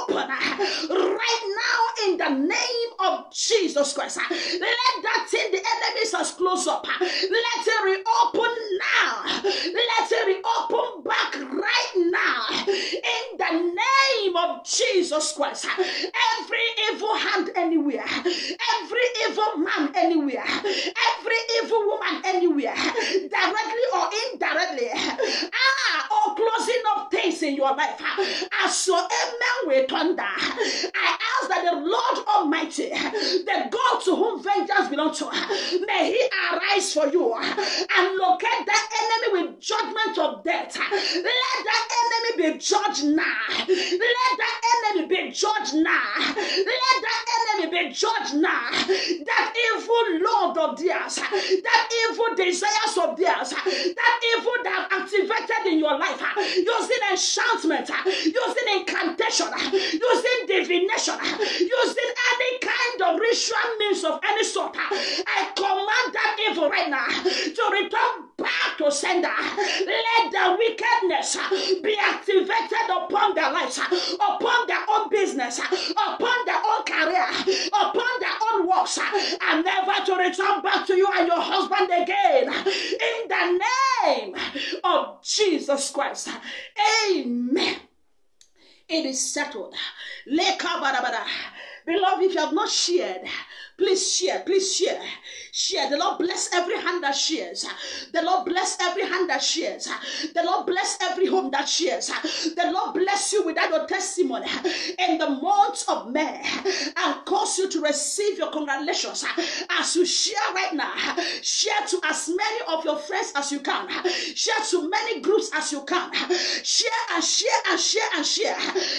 open right now in the name of Jesus Christ. Let that thing the enemies has closed up. Let it reopen now. Let it reopen back right now in the name of Jesus Christ. Every evil hand anywhere, every evil man anywhere, every evil woman anywhere, directly or indirectly, ah, or closing up things in your life, as your amen will thunder. I ask that the Lord Almighty, the God to whom vengeance belongs to, may He arise for you and locate that enemy with judgment of death. Let that enemy be judged now. Let that enemy be judged now. Let that enemy be judged now. That evil Lord of theirs, that evil desires of theirs, that evil that activated in your life, using enchantment, using incantation, using divination, using any kind of ritual means of any sort. I command that evil right now to return back to sender. Let the wickedness be activated upon their lives, upon their own business, upon their own career, upon their own works, and never to return back to you and your husband again. In the name of Jesus Christ. Amen. It is settled. Beloved, if you have not shared, Please share, please share. Share. The Lord bless every hand that shares. The Lord bless every hand that shares. The Lord bless every home that shares. The Lord bless you without your testimony in the month of May and cause you to receive your congratulations as you share right now. Share to as many of your friends as you can. Share to many groups as you can. Share and share and share and share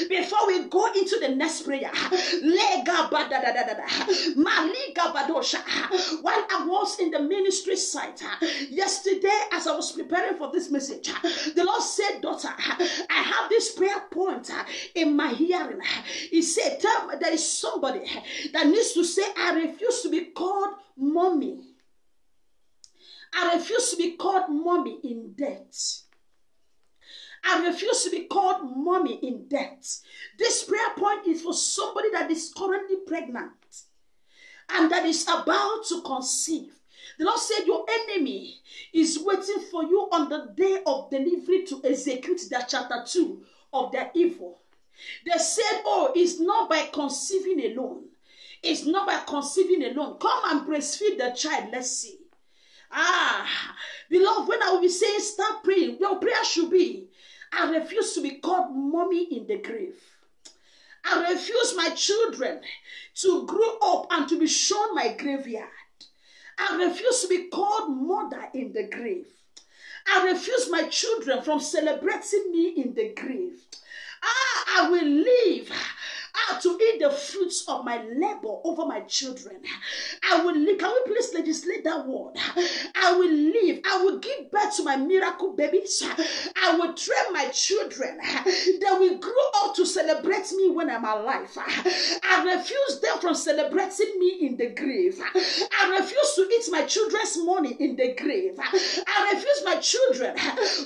before we go into the next prayer. Lega Badadadada, Maliga Badosha. while I was in the ministry site uh, yesterday, as I was preparing for this message, uh, the Lord said, Daughter, uh, I have this prayer point in my hearing. He said, Tell me there is somebody that needs to say, I refuse to be called mommy. I refuse to be called mommy in debt. I refuse to be called mommy in debt. This prayer point is for somebody that is currently pregnant and that is about to conceive. The Lord said, Your enemy is waiting for you on the day of delivery to execute their chapter 2 of their evil. They said, Oh, it's not by conceiving alone. It's not by conceiving alone. Come and breastfeed the child. Let's see. Ah, beloved, when I will be saying start praying, your prayer should be I refuse to be called mommy in the grave. I refuse my children to grow up and to be shown my graveyard. I refuse to be called mother in the grave. I refuse my children from celebrating me in the grave. Ah, I will live to eat the fruits of my labor over my children. I will live. Can we please legislate that word? I will live. I will give birth to my miracle babies. I will train my children. They will grow up to celebrate me when I'm alive. I refuse them from celebrating me in the grave. I refuse to eat my children's money in the grave. I refuse my children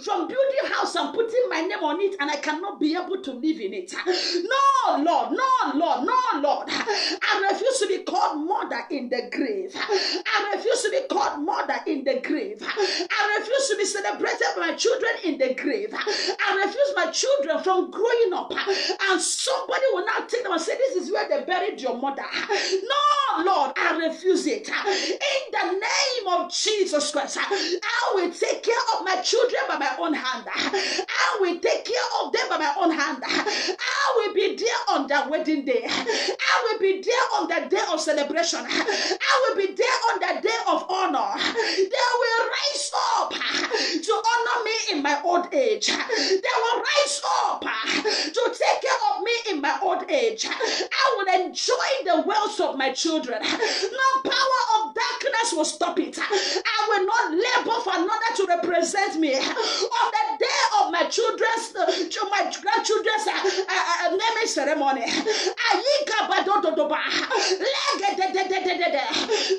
from building house and putting my name on it and I cannot be able to live in it. No, Lord, no, Lord, no, Lord. I refuse to be called mother in the grave. I refuse to be called mother in the grave. I refuse to be celebrated by my children in the grave. I refuse my children from growing up and somebody will now take them and say, This is where they buried your mother. No, Lord, I refuse it. In the name of Jesus Christ, I will take care of my children by my own hand. I will take care of them by my own hand. I will be there on their wedding day. I will be there on the day of celebration. I will be there on the day of honor. They will rise up to honor me in my old age. They will rise up to take care of me in my old age. I will enjoy the wealth of my children. No power of darkness will stop it. I will not labor for another to represent me. On the day of my children's, uh, my grandchildren's uh, uh, naming ceremony,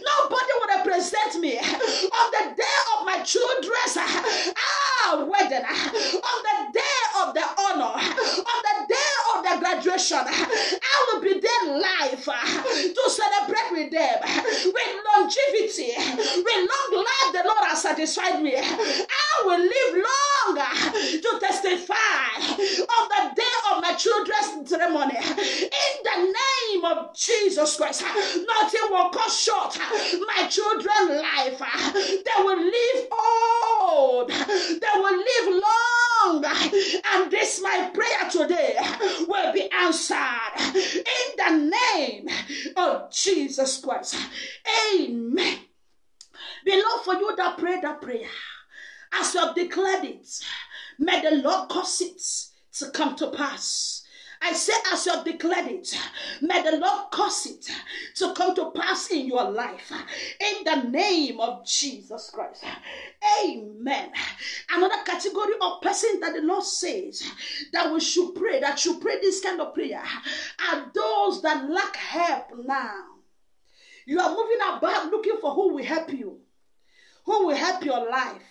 nobody will represent me. On the day of my children's ah, wedding, on the day of the honor, on the day of the graduation, I will be there live to celebrate with them with longevity, with long life. The Lord has satisfied me. I will live longer to testify on the day of my children's ceremony. In the name of Jesus Christ, nothing will cut short my children's life. They will live old. They will live long. And this my prayer today will be answered in the name of Jesus Christ. Amen. Beloved, for you that pray that prayer, as you have declared it, may the Lord cause it to come to pass. I say, as you have declared it, may the Lord cause it to come to pass in your life. In the name of Jesus Christ. Amen. Another category of person that the Lord says that we should pray, that should pray this kind of prayer, are those that lack help now. You are moving about looking for who will help you, who will help your life.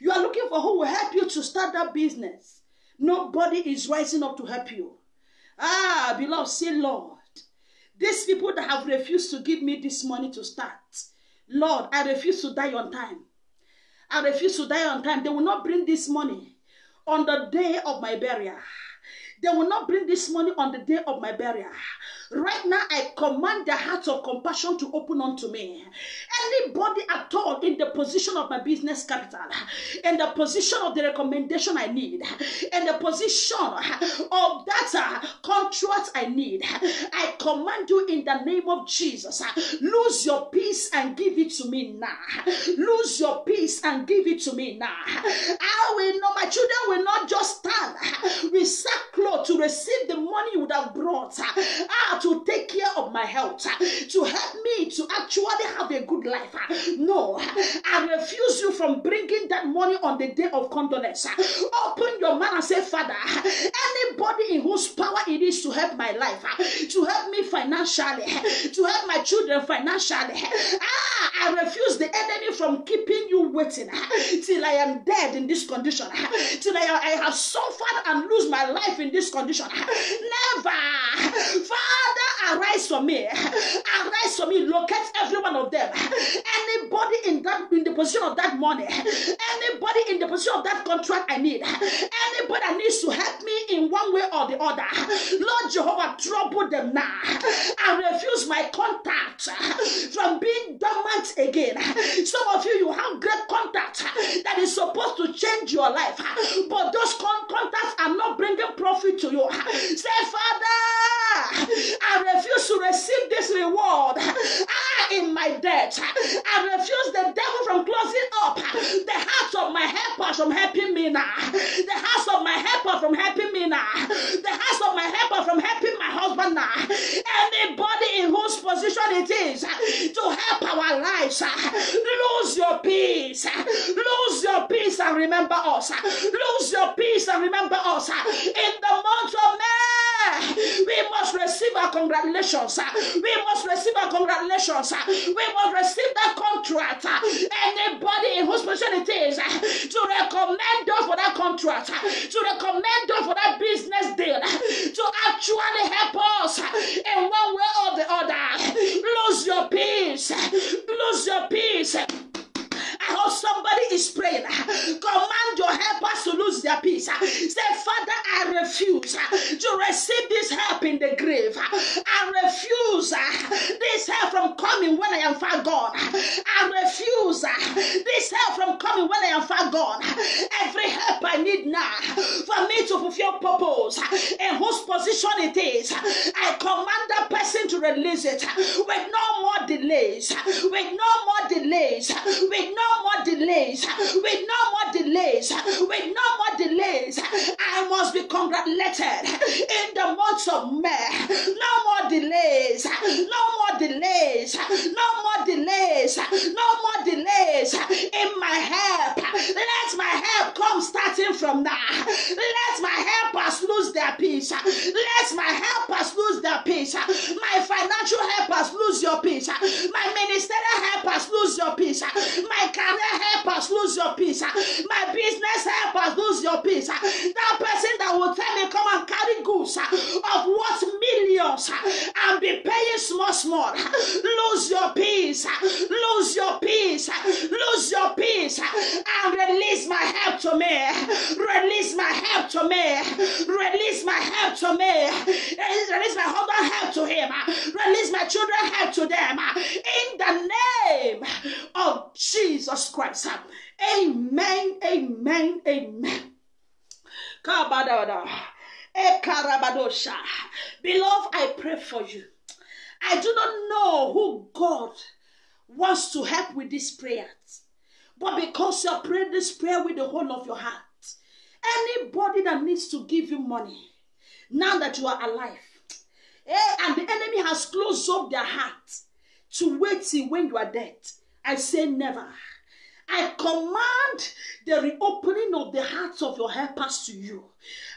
You are looking for who will help you to start that business. Nobody is rising up to help you. Ah, beloved, say, Lord, these people that have refused to give me this money to start, Lord, I refuse to die on time. I refuse to die on time. They will not bring this money on the day of my burial. They will not bring this money on the day of my burial. Right now, I command the heart of compassion to open unto me. Anybody at all in the position of my business capital, in the position of the recommendation I need, in the position of that uh, contract I need, I command you in the name of Jesus, lose your peace and give it to me now. Lose your peace and give it to me now. I will know my children will not just stand with sackcloth to receive the money you would have brought. Ah, to take care of my health, uh, to help me to actually have a good life. Uh. No, I refuse you from bringing that money on the day of condolence. Uh. Open your mouth and say, Father, anybody in whose power it is to help my life, to help me financially, to help my children financially, ah, I refuse the enemy from keeping you waiting till I am dead in this condition, till I, I have suffered and lose my life in this condition. Never, Father. Father, arise for me. Arise for me. Locate every one of them. Anybody in that in the position of that money, anybody in the position of that contract I need, anybody that needs to help me in one way or Lord Jehovah, trouble them now. I refuse my contact from being dormant again. Some of you, you have great contact that is supposed to change your life, but those con- contacts are not bringing profit to you. Say, Father, I refuse to receive this reward ah, in my debt. I refuse the devil from closing up the hearts of my helpers from helping me now. The hearts of my helper from helping me now. The hearts of my helper from helping my husband now. Anybody in whose position it is to help our lives, lose your peace. Lose your peace and remember us. Lose your peace and remember us. In the month of May, we must receive our congratulations. We must receive our congratulations. Uh, we will receive that contract. Uh, anybody in whose position it is uh, to recommend us for that contract, to recommend us for that business deal, to actually help us in one way or the other. Lose your peace. Lose your peace. Hope somebody is praying. Command your helpers to lose their peace. Say, Father, I refuse to receive this help in the grave. I refuse this help from coming when I am far gone. I refuse this help from coming when I am far gone. Every help I need now for me to fulfill purpose in whose position it is, I command that person to release it with no more delays, with no more delays, with no more delays, with no more delays, with no more delays. I must be congratulated in the month of May. No more delays, no more delays, no more delays, no more delays in my help. Let my help come starting from now. Let my helpers lose their peace. Let my helpers lose their peace. My financial helpers lose your peace. My ministerial helpers lose your peace. My career helpers lose your peace. My business helpers lose your peace. That person that will tell me come and carry goods of what millions and be paying small small. Lose your peace. Lose your peace. Lose your peace and release my help to me. Release my help to me. Release my help to me. Release my husband help to him. Release my children help to them. In the name of Jesus Christ. Amen. Amen. Amen. Beloved, I pray for you. I do not know who God wants to help with this prayer. But because you praying this prayer with the whole of your heart, anybody that needs to give you money, now that you are alive, eh, and the enemy has closed up their heart to wait till when you are dead, I say never. I command the reopening of the hearts of your helpers to you.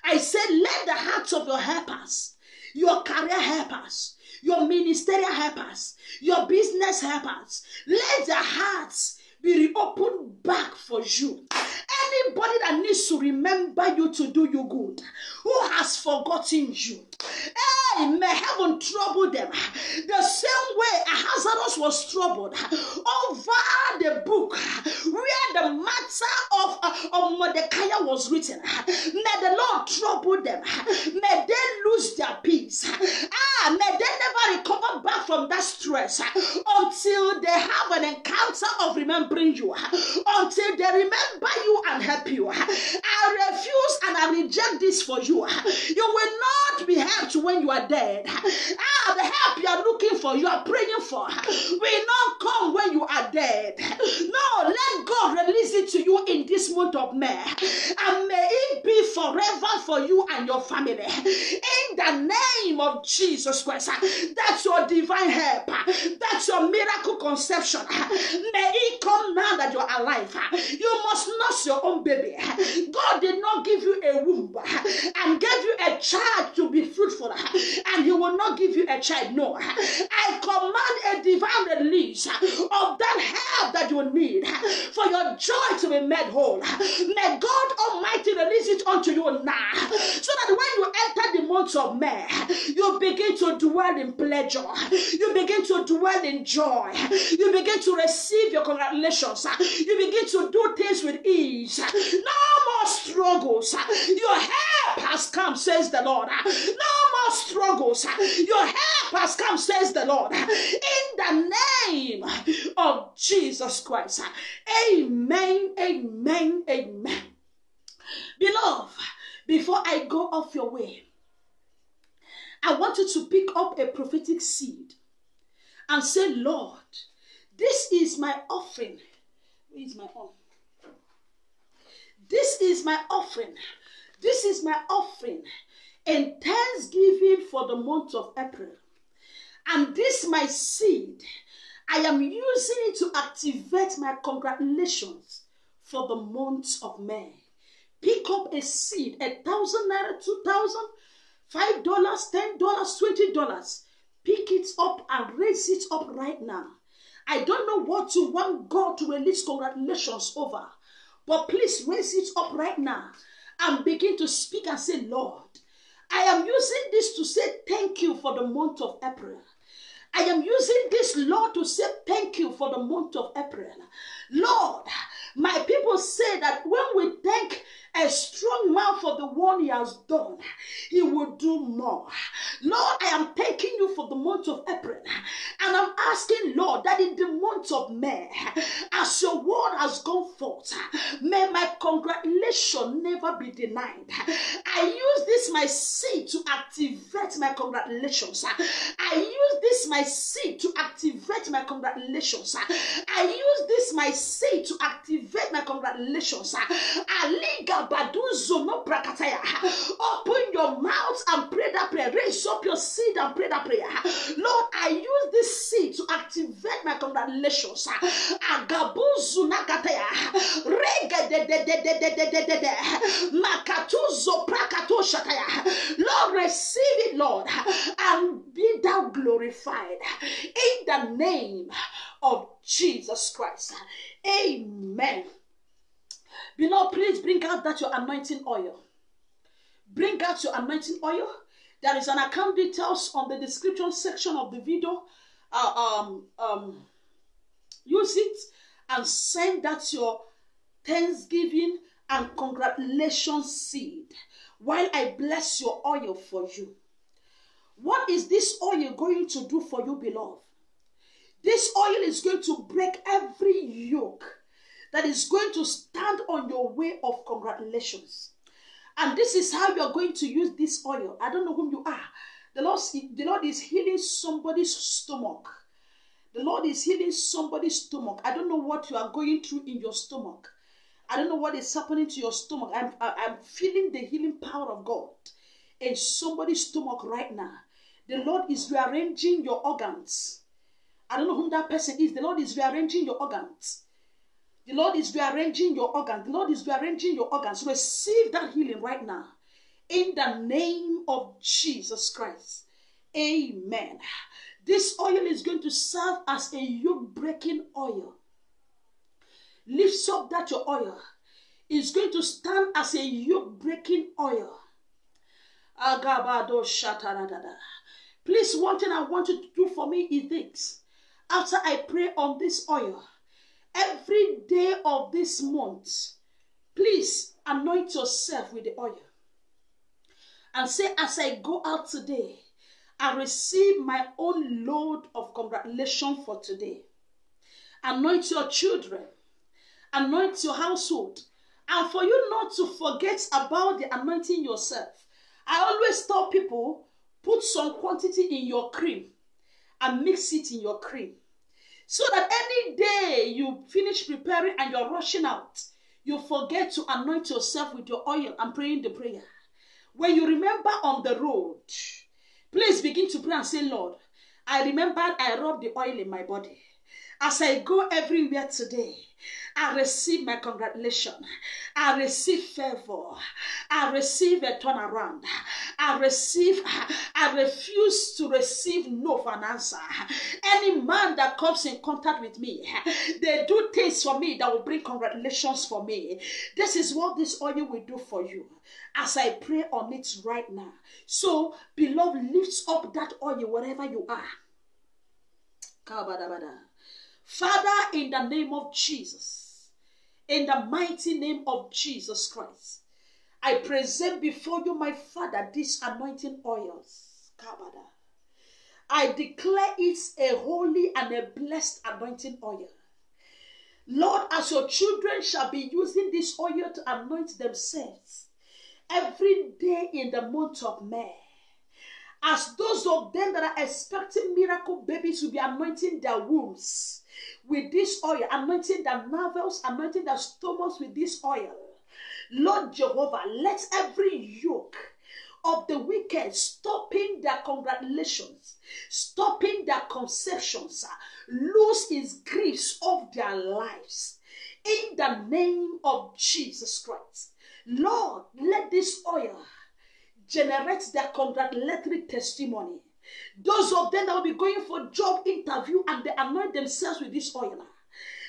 I say, let the hearts of your helpers, your career helpers, your ministerial helpers, your business helpers, let their hearts be reopened back for you. Anybody that needs to remember you to do you good, who has forgotten you, hey, may heaven trouble them. The same way Ahasuerus was troubled over the book where the matter of, uh, of Mordecai was written. May the Lord trouble them. May they lose their peace. Ah, may they never recover back from that stress until they have an encounter of remembering you, until they remember you and help you. I refuse and I reject this for you. You will not be helped when you are dead. Ah, the help you are looking for, you are praying for, will not come when you are dead. No, let God release it to you in this month of May. And may it be forever for you and your family. In the name of Jesus Christ, that's your divine help. That's your miracle conception. May it come now that you're alive. You must nurse your own baby. God did not give you a womb and gave you a child to be fruitful, and He will not give you a child. No, I command a divine release of that help that you need for your joy to be made whole. May God Almighty release it unto you now, so that when you enter the months of May, you begin to dwell in pleasure, you begin to dwell in joy, you begin to receive your congratulations, you begin to do things with ease. No more struggles. Your help has come, says the Lord. No more struggles. Your help has come, says the Lord. In the name of Jesus Christ. Amen, amen, amen. Beloved, before I go off your way, I want you to pick up a prophetic seed and say, Lord, this is my offering. Where is my offering? This is my offering. This is my offering and thanksgiving for the month of April. And this my seed, I am using it to activate my congratulations for the month of May. Pick up a seed, a thousand naira, two thousand, five dollars, ten dollars, twenty dollars. Pick it up and raise it up right now. I don't know what you want God to release congratulations over, but please raise it up right now and begin to speak and say, Lord, I am using this to say thank you for the month of April. I am using this, Lord, to say thank you for the month of April. Lord, My people say that when we thank a strong man for the one he has done, he will do more. Lord, I am thanking you for the month of April. And I'm asking, Lord, that in the month of May, as your word has gone forth, may my congratulation never be denied. I use this my seed to activate my congratulations. I use this my seed to activate my congratulations. I use this my seed to activate my congratulations. Aliga. Open your mouth and pray that prayer. Raise up your seed and pray that prayer. Lord, I use this seed to activate my congratulations. Agabuzu nakataya. Rege de de de de de de de de. Makatuzo prakatoshataya. Lord, receive it, Lord, and be thou glorified in the name of Jesus Christ. Amen. Beloved, please bring out that your anointing oil. Bring out your anointing oil. There is an account details on the description section of the video. Uh, um, um, use it and send that your thanksgiving and congratulations seed while I bless your oil for you. What is this oil going to do for you, beloved? This oil is going to break every yoke that is going to stand on your way of congratulations. And this is how you are going to use this oil. I don't know whom you are. The Lord, the Lord is healing somebody's stomach. The Lord is healing somebody's stomach. I don't know what you are going through in your stomach. I don't know what is happening to your stomach. I'm, I'm feeling the healing power of God in somebody's stomach right now. The Lord is rearranging your organs. I don't know whom that person is. The Lord is rearranging your organs. The Lord is rearranging your organs. The Lord is rearranging your organs. Receive that healing right now. In the name of Jesus Christ. Amen. This oil is going to serve as a yoke breaking oil. Lift up that your oil is going to stand as a yoke breaking oil. Agabado shataradada. Please, one thing I want you to do for me is this. After I pray on this oil, every day of this month, please anoint yourself with the oil. And say, as I go out today, I receive my own load of congratulations for today. Anoint your children, anoint your household, and for you not to forget about the anointing yourself. I always tell people put some quantity in your cream and mix it in your cream so that any day you finish preparing and you're rushing out, you forget to anoint yourself with your oil and praying the prayer. When you remember on the road, please begin to pray and say, Lord, I remember I rubbed the oil in my body. As I go everywhere today, I receive my congratulation. I receive favor. I receive a turnaround. I receive, I refuse to receive no for an answer. Any man that comes in contact with me, they do things for me that will bring congratulations for me. This is what this oil will do for you as I pray on it right now. So, beloved, lift up that oil wherever you are. Father, in the name of Jesus, in the mighty name of Jesus Christ, I present before you, my Father, these anointing oils. I declare it's a holy and a blessed anointing oil. Lord, as your children shall be using this oil to anoint themselves every day in the month of May, as those of them that are expecting miracle babies will be anointing their wombs with this oil, anointing their marvels, anointing their stomachs with this oil. Lord Jehovah, let every yoke of the wicked stopping their congratulations, stopping their conceptions, lose its griefs of their lives. In the name of Jesus Christ. Lord, let this oil generate their congratulatory testimony. Those of them that will be going for job interview and they anoint themselves with this oil.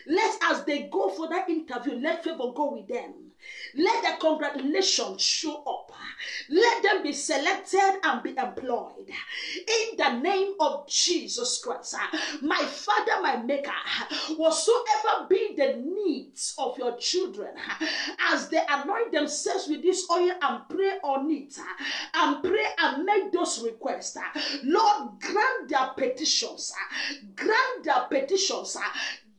Let as they go for that interview, let favor go with them. Let the congratulations show up. Let them be selected and be employed. In the name of Jesus Christ, ah, my Father, my Maker, whatsoever be the needs of your children, ah, as they anoint themselves with this oil and pray on it, ah, and pray and make those requests, Lord, grant their petitions, grant their petitions,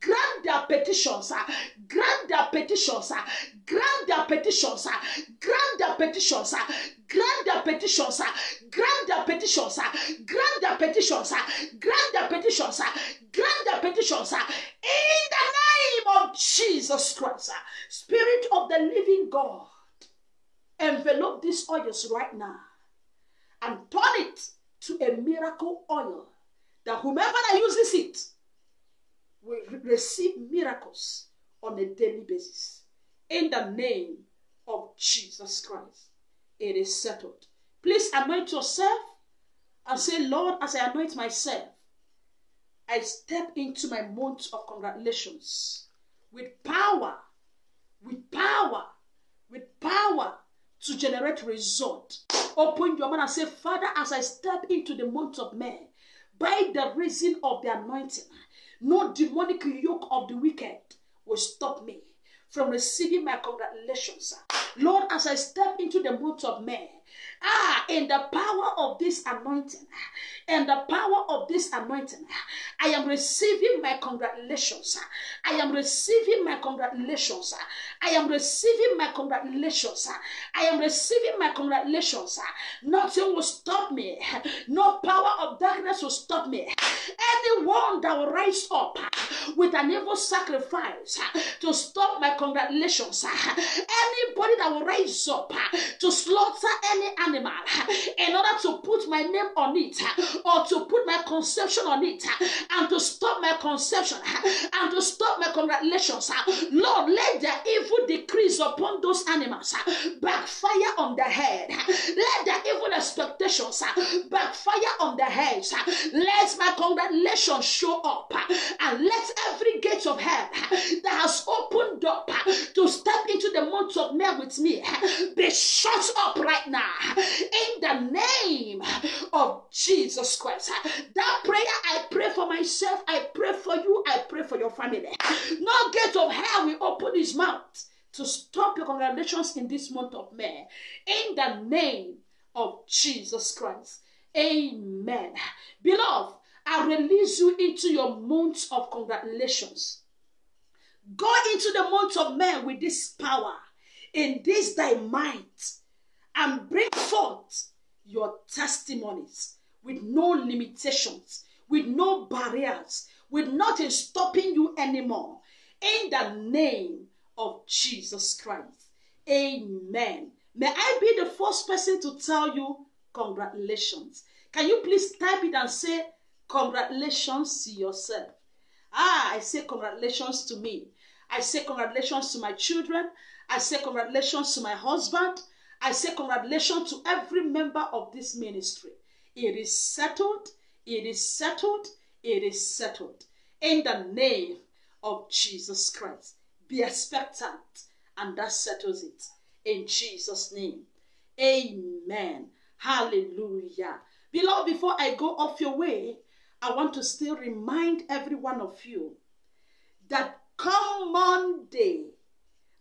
grant their petitions, grant their petitions, grant their petitions, grant their petitions, grant their petitions, grant their petitions, grant their petitions, grant their petitions, grant their petitions, in the name of Jesus Christ, Spirit of the living God, envelope these oils right now and turn it to a miracle oil that whomever that uses it will receive miracles on a daily basis. In the name of Jesus Christ, it is settled. Please anoint yourself and say, Lord, as I anoint myself, I step into my month of congratulations with power, with power, with power to generate result. Open your mouth and say, Father, as I step into the month of May, by the reason of the anointing, no demonic yoke of the wicked will stop me from receiving my congratulations. Lord, as I step into the month of May, ah, in the power of this anointing, and the power of this anointing, I am receiving my congratulations. I am receiving my congratulations. I am receiving my congratulations. I am receiving my congratulations. Nothing will stop me. No power of darkness will stop me. Anyone that will rise up uh, with an evil sacrifice uh, to stop my congratulations, uh, anybody that will rise up to slaughter any animal in order to put my name on it or to put my conception on it and to stop my conception and to stop my congratulations, Lord, let the evil decrease upon those animals backfire on the head. Let the evil expectations backfire on the heads. Let my congratulations show up uh, and let every gate of hell uh, that has opened up uh, to step into the month of May with me be shut up right now in the name of Jesus Christ. That prayer I pray for myself, I pray for you, I pray for your family. No gate of hell will open his mouth to stop your congratulations in this month of May. In the name of Jesus Christ. Amen. Beloved, I release you into your month of congratulations. Go into the month of May with this power in this thy might and bring forth your testimonies with no limitations, with no barriers, with nothing stopping you anymore. In the name of Jesus Christ. Amen. May I be the first person to tell you congratulations. Can you please type it and say congratulations to yourself? Ah, I say congratulations to me. I say congratulations to my children. I say congratulations to my husband. I say congratulations to every member of this ministry. It is settled. It is settled. It is settled. In the name of Jesus Christ. Be expectant, and that settles it. In Jesus' name. Amen. Hallelujah. Beloved, before I go off your way, I want to still remind every one of you that come Monday,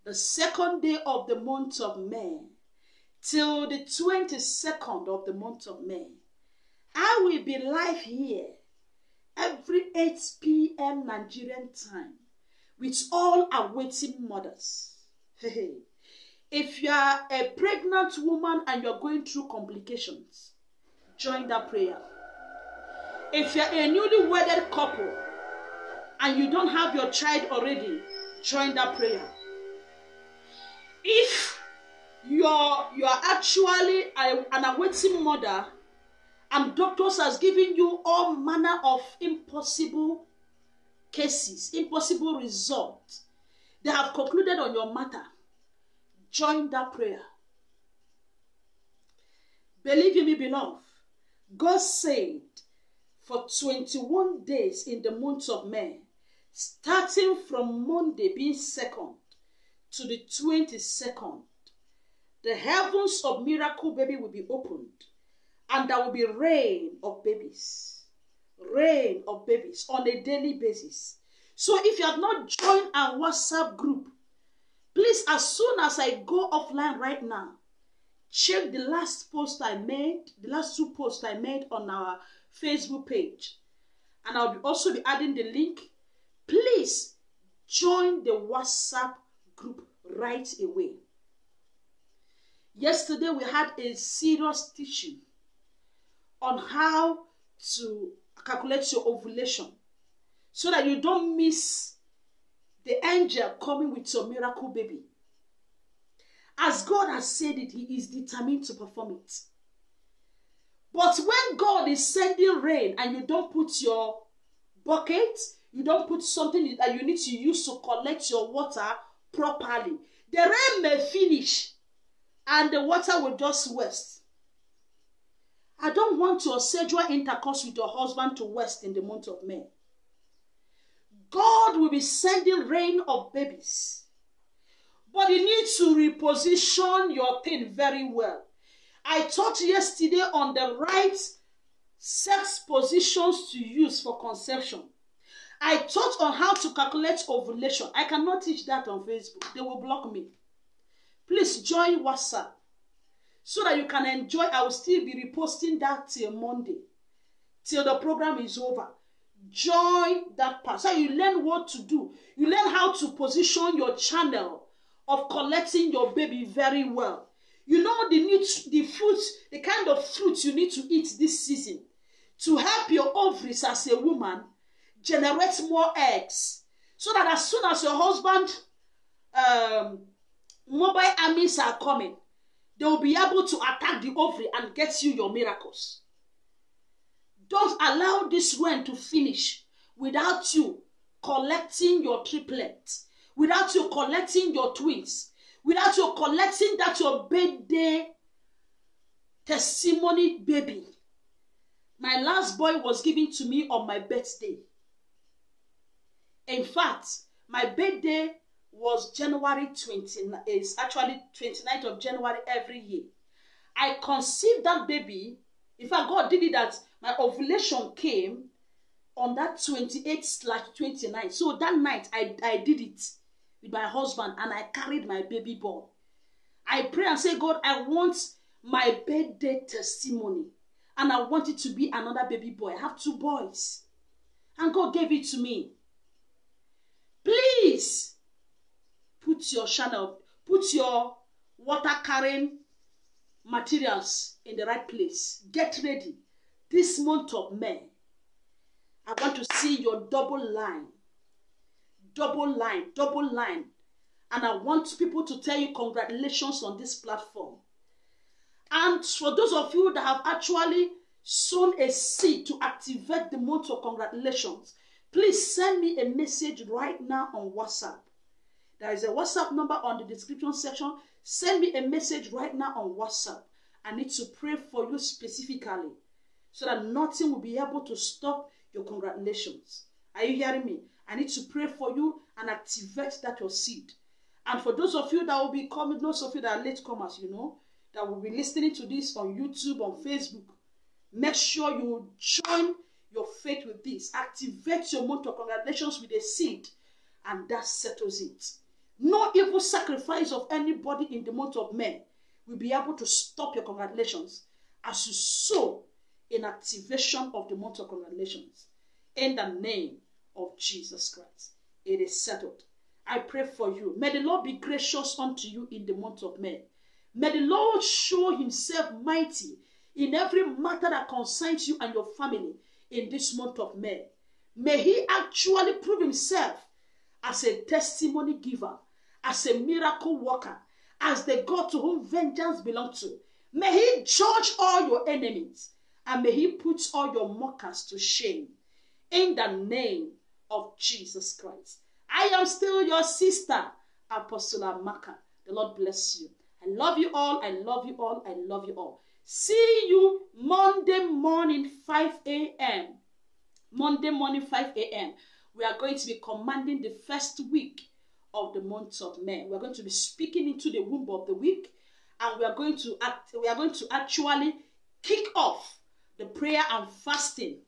the second day of the month of May, till the 22nd of the month of May, I will be live here every 8 p.m. Nigerian time with all awaiting mothers. if you are a pregnant woman and you're going through complications, join that prayer. If you're a newly wedded couple and you don't have your child already, join that prayer. If you're you're actually a, an awaiting mother and doctors has given you all manner of impossible cases, impossible results they have concluded on your matter, join that prayer. Believe you me, beloved, God said for 21 days in the month of May, starting from Monday being second to the 22nd, the heavens of miracle baby will be opened and there will be rain of babies. Rain of babies on a daily basis. So if you have not joined our WhatsApp group, please, as soon as I go offline right now, check the last post I made, the last two posts I made on our Facebook page. And I'll also be adding the link. Please join the WhatsApp group right away. Yesterday we had a serious teaching on how to calculate your ovulation so that you don't miss the angel coming with your miracle baby. As God has said it, He is determined to perform it. But when God is sending rain and you don't put your bucket, you don't put something that you need to use to collect your water properly, the rain may finish and the water will just waste. I don't want your sexual intercourse with your husband to waste in the month of May. God will be sending rain of babies. But you need to reposition your thing very well. I taught yesterday on the right sex positions to use for conception. I taught on how to calculate ovulation. I cannot teach that on Facebook. They will block me. Please join WhatsApp so that you can enjoy. I will still be reposting that till Monday, till the program is over. Join that part so you learn what to do. You learn how to position your channel of collecting your baby very well. You know the need, the fruit, the kind of fruit you need to eat this season to help your ovaries as a woman generate more eggs, so that as soon as your husband um, mobile armies are coming, they will be able to attack the ovary and get you your miracles. Don't allow this rain to finish without you collecting your triplets, without you collecting your twins, without you collecting that your birthday testimony baby. My last boy was given to me on my birthday. In fact, my birthday was January 20, is actually 29th of January every year. I conceived that baby. In fact, God did it that my ovulation came on that 28 slash 29. So that night I, I did it with my husband and I carried my baby boy. I pray and say, God, I want my birthday testimony. And I want it to be another baby boy. I have two boys. And God gave it to me. Please put your channel, put your water carrying materials in the right place. Get ready. This month of May, I want to see your double line. Double line, double line. And I want people to tell you congratulations on this platform. And for those of you that have actually sown a seed to activate the month of congratulations, please send me a message right now on WhatsApp. There is a WhatsApp number on the description section. Send me a message right now on WhatsApp. I need to pray for you specifically so that nothing will be able to stop your congratulations. Are you hearing me? I need to pray for you and activate that your seed. And for those of you that will be coming, those of you that are late comers, you know, that will be listening to this on YouTube, on Facebook, make sure you join your faith with this. Activate your month of congratulations with a seed, and that settles it. No evil sacrifice of anybody in the month of May will be able to stop your congratulations as you sow in activation of the month of congratulations. In the name of Jesus Christ, it is settled. I pray for you. May the Lord be gracious unto you in the month of May. May the Lord show himself mighty in every matter that concerns you and your family in this month of May. May he actually prove himself as a testimony giver, as a miracle worker, as the God to whom vengeance belongs to. May he judge all your enemies and may he put all your mockers to shame. In the name of Jesus Christ. I am still your sister, Apostle Amaka. The Lord bless you. I love you all. I love you all. I love you all. See you Monday morning, 5 a.m. Monday morning, 5 a.m. We are going to be commanding the first week of the month of May. We're going to be speaking into the womb of the week, and we are going to act. We are going to actually kick off the prayer and fasting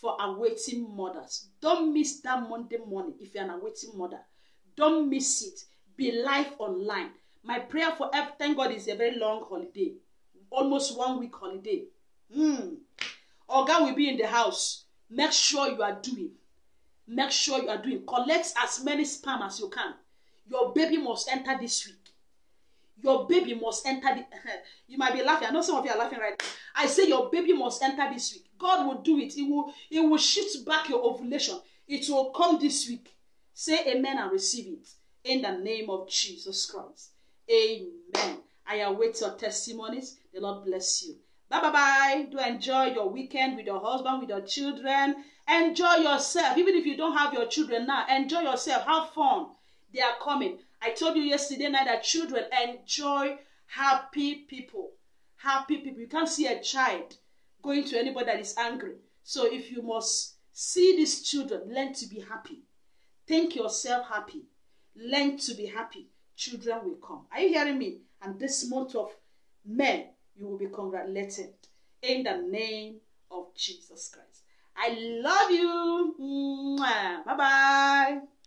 for awaiting mothers. Don't miss that Monday morning if you're an awaiting mother. Don't miss it. Be live online. My prayer for every thank God is a very long holiday, almost one week holiday. Hmm. God will be in the house. Make sure you are doing. Make sure you are doing. Collect as many sperm as you can. Your baby must enter this week. Your baby must enter the. you might be laughing. I know some of you are laughing right now. I say your baby must enter this week. God will do it. He will. He will shift back your ovulation. It will come this week. Say amen and receive it in the name of Jesus Christ. Amen. I await your testimonies. The Lord bless you. Bye bye bye. Do enjoy your weekend with your husband, with your children. Enjoy yourself. Even if you don't have your children now, enjoy yourself. Have fun. They are coming. I told you yesterday night that children enjoy happy people. Happy people. You can't see a child going to anybody that is angry. So if you must see these children, learn to be happy. Think yourself happy. Learn to be happy. Children will come. Are you hearing me? And this month of May, you will be congratulated in the name of Jesus Christ. I love you. Bye bye.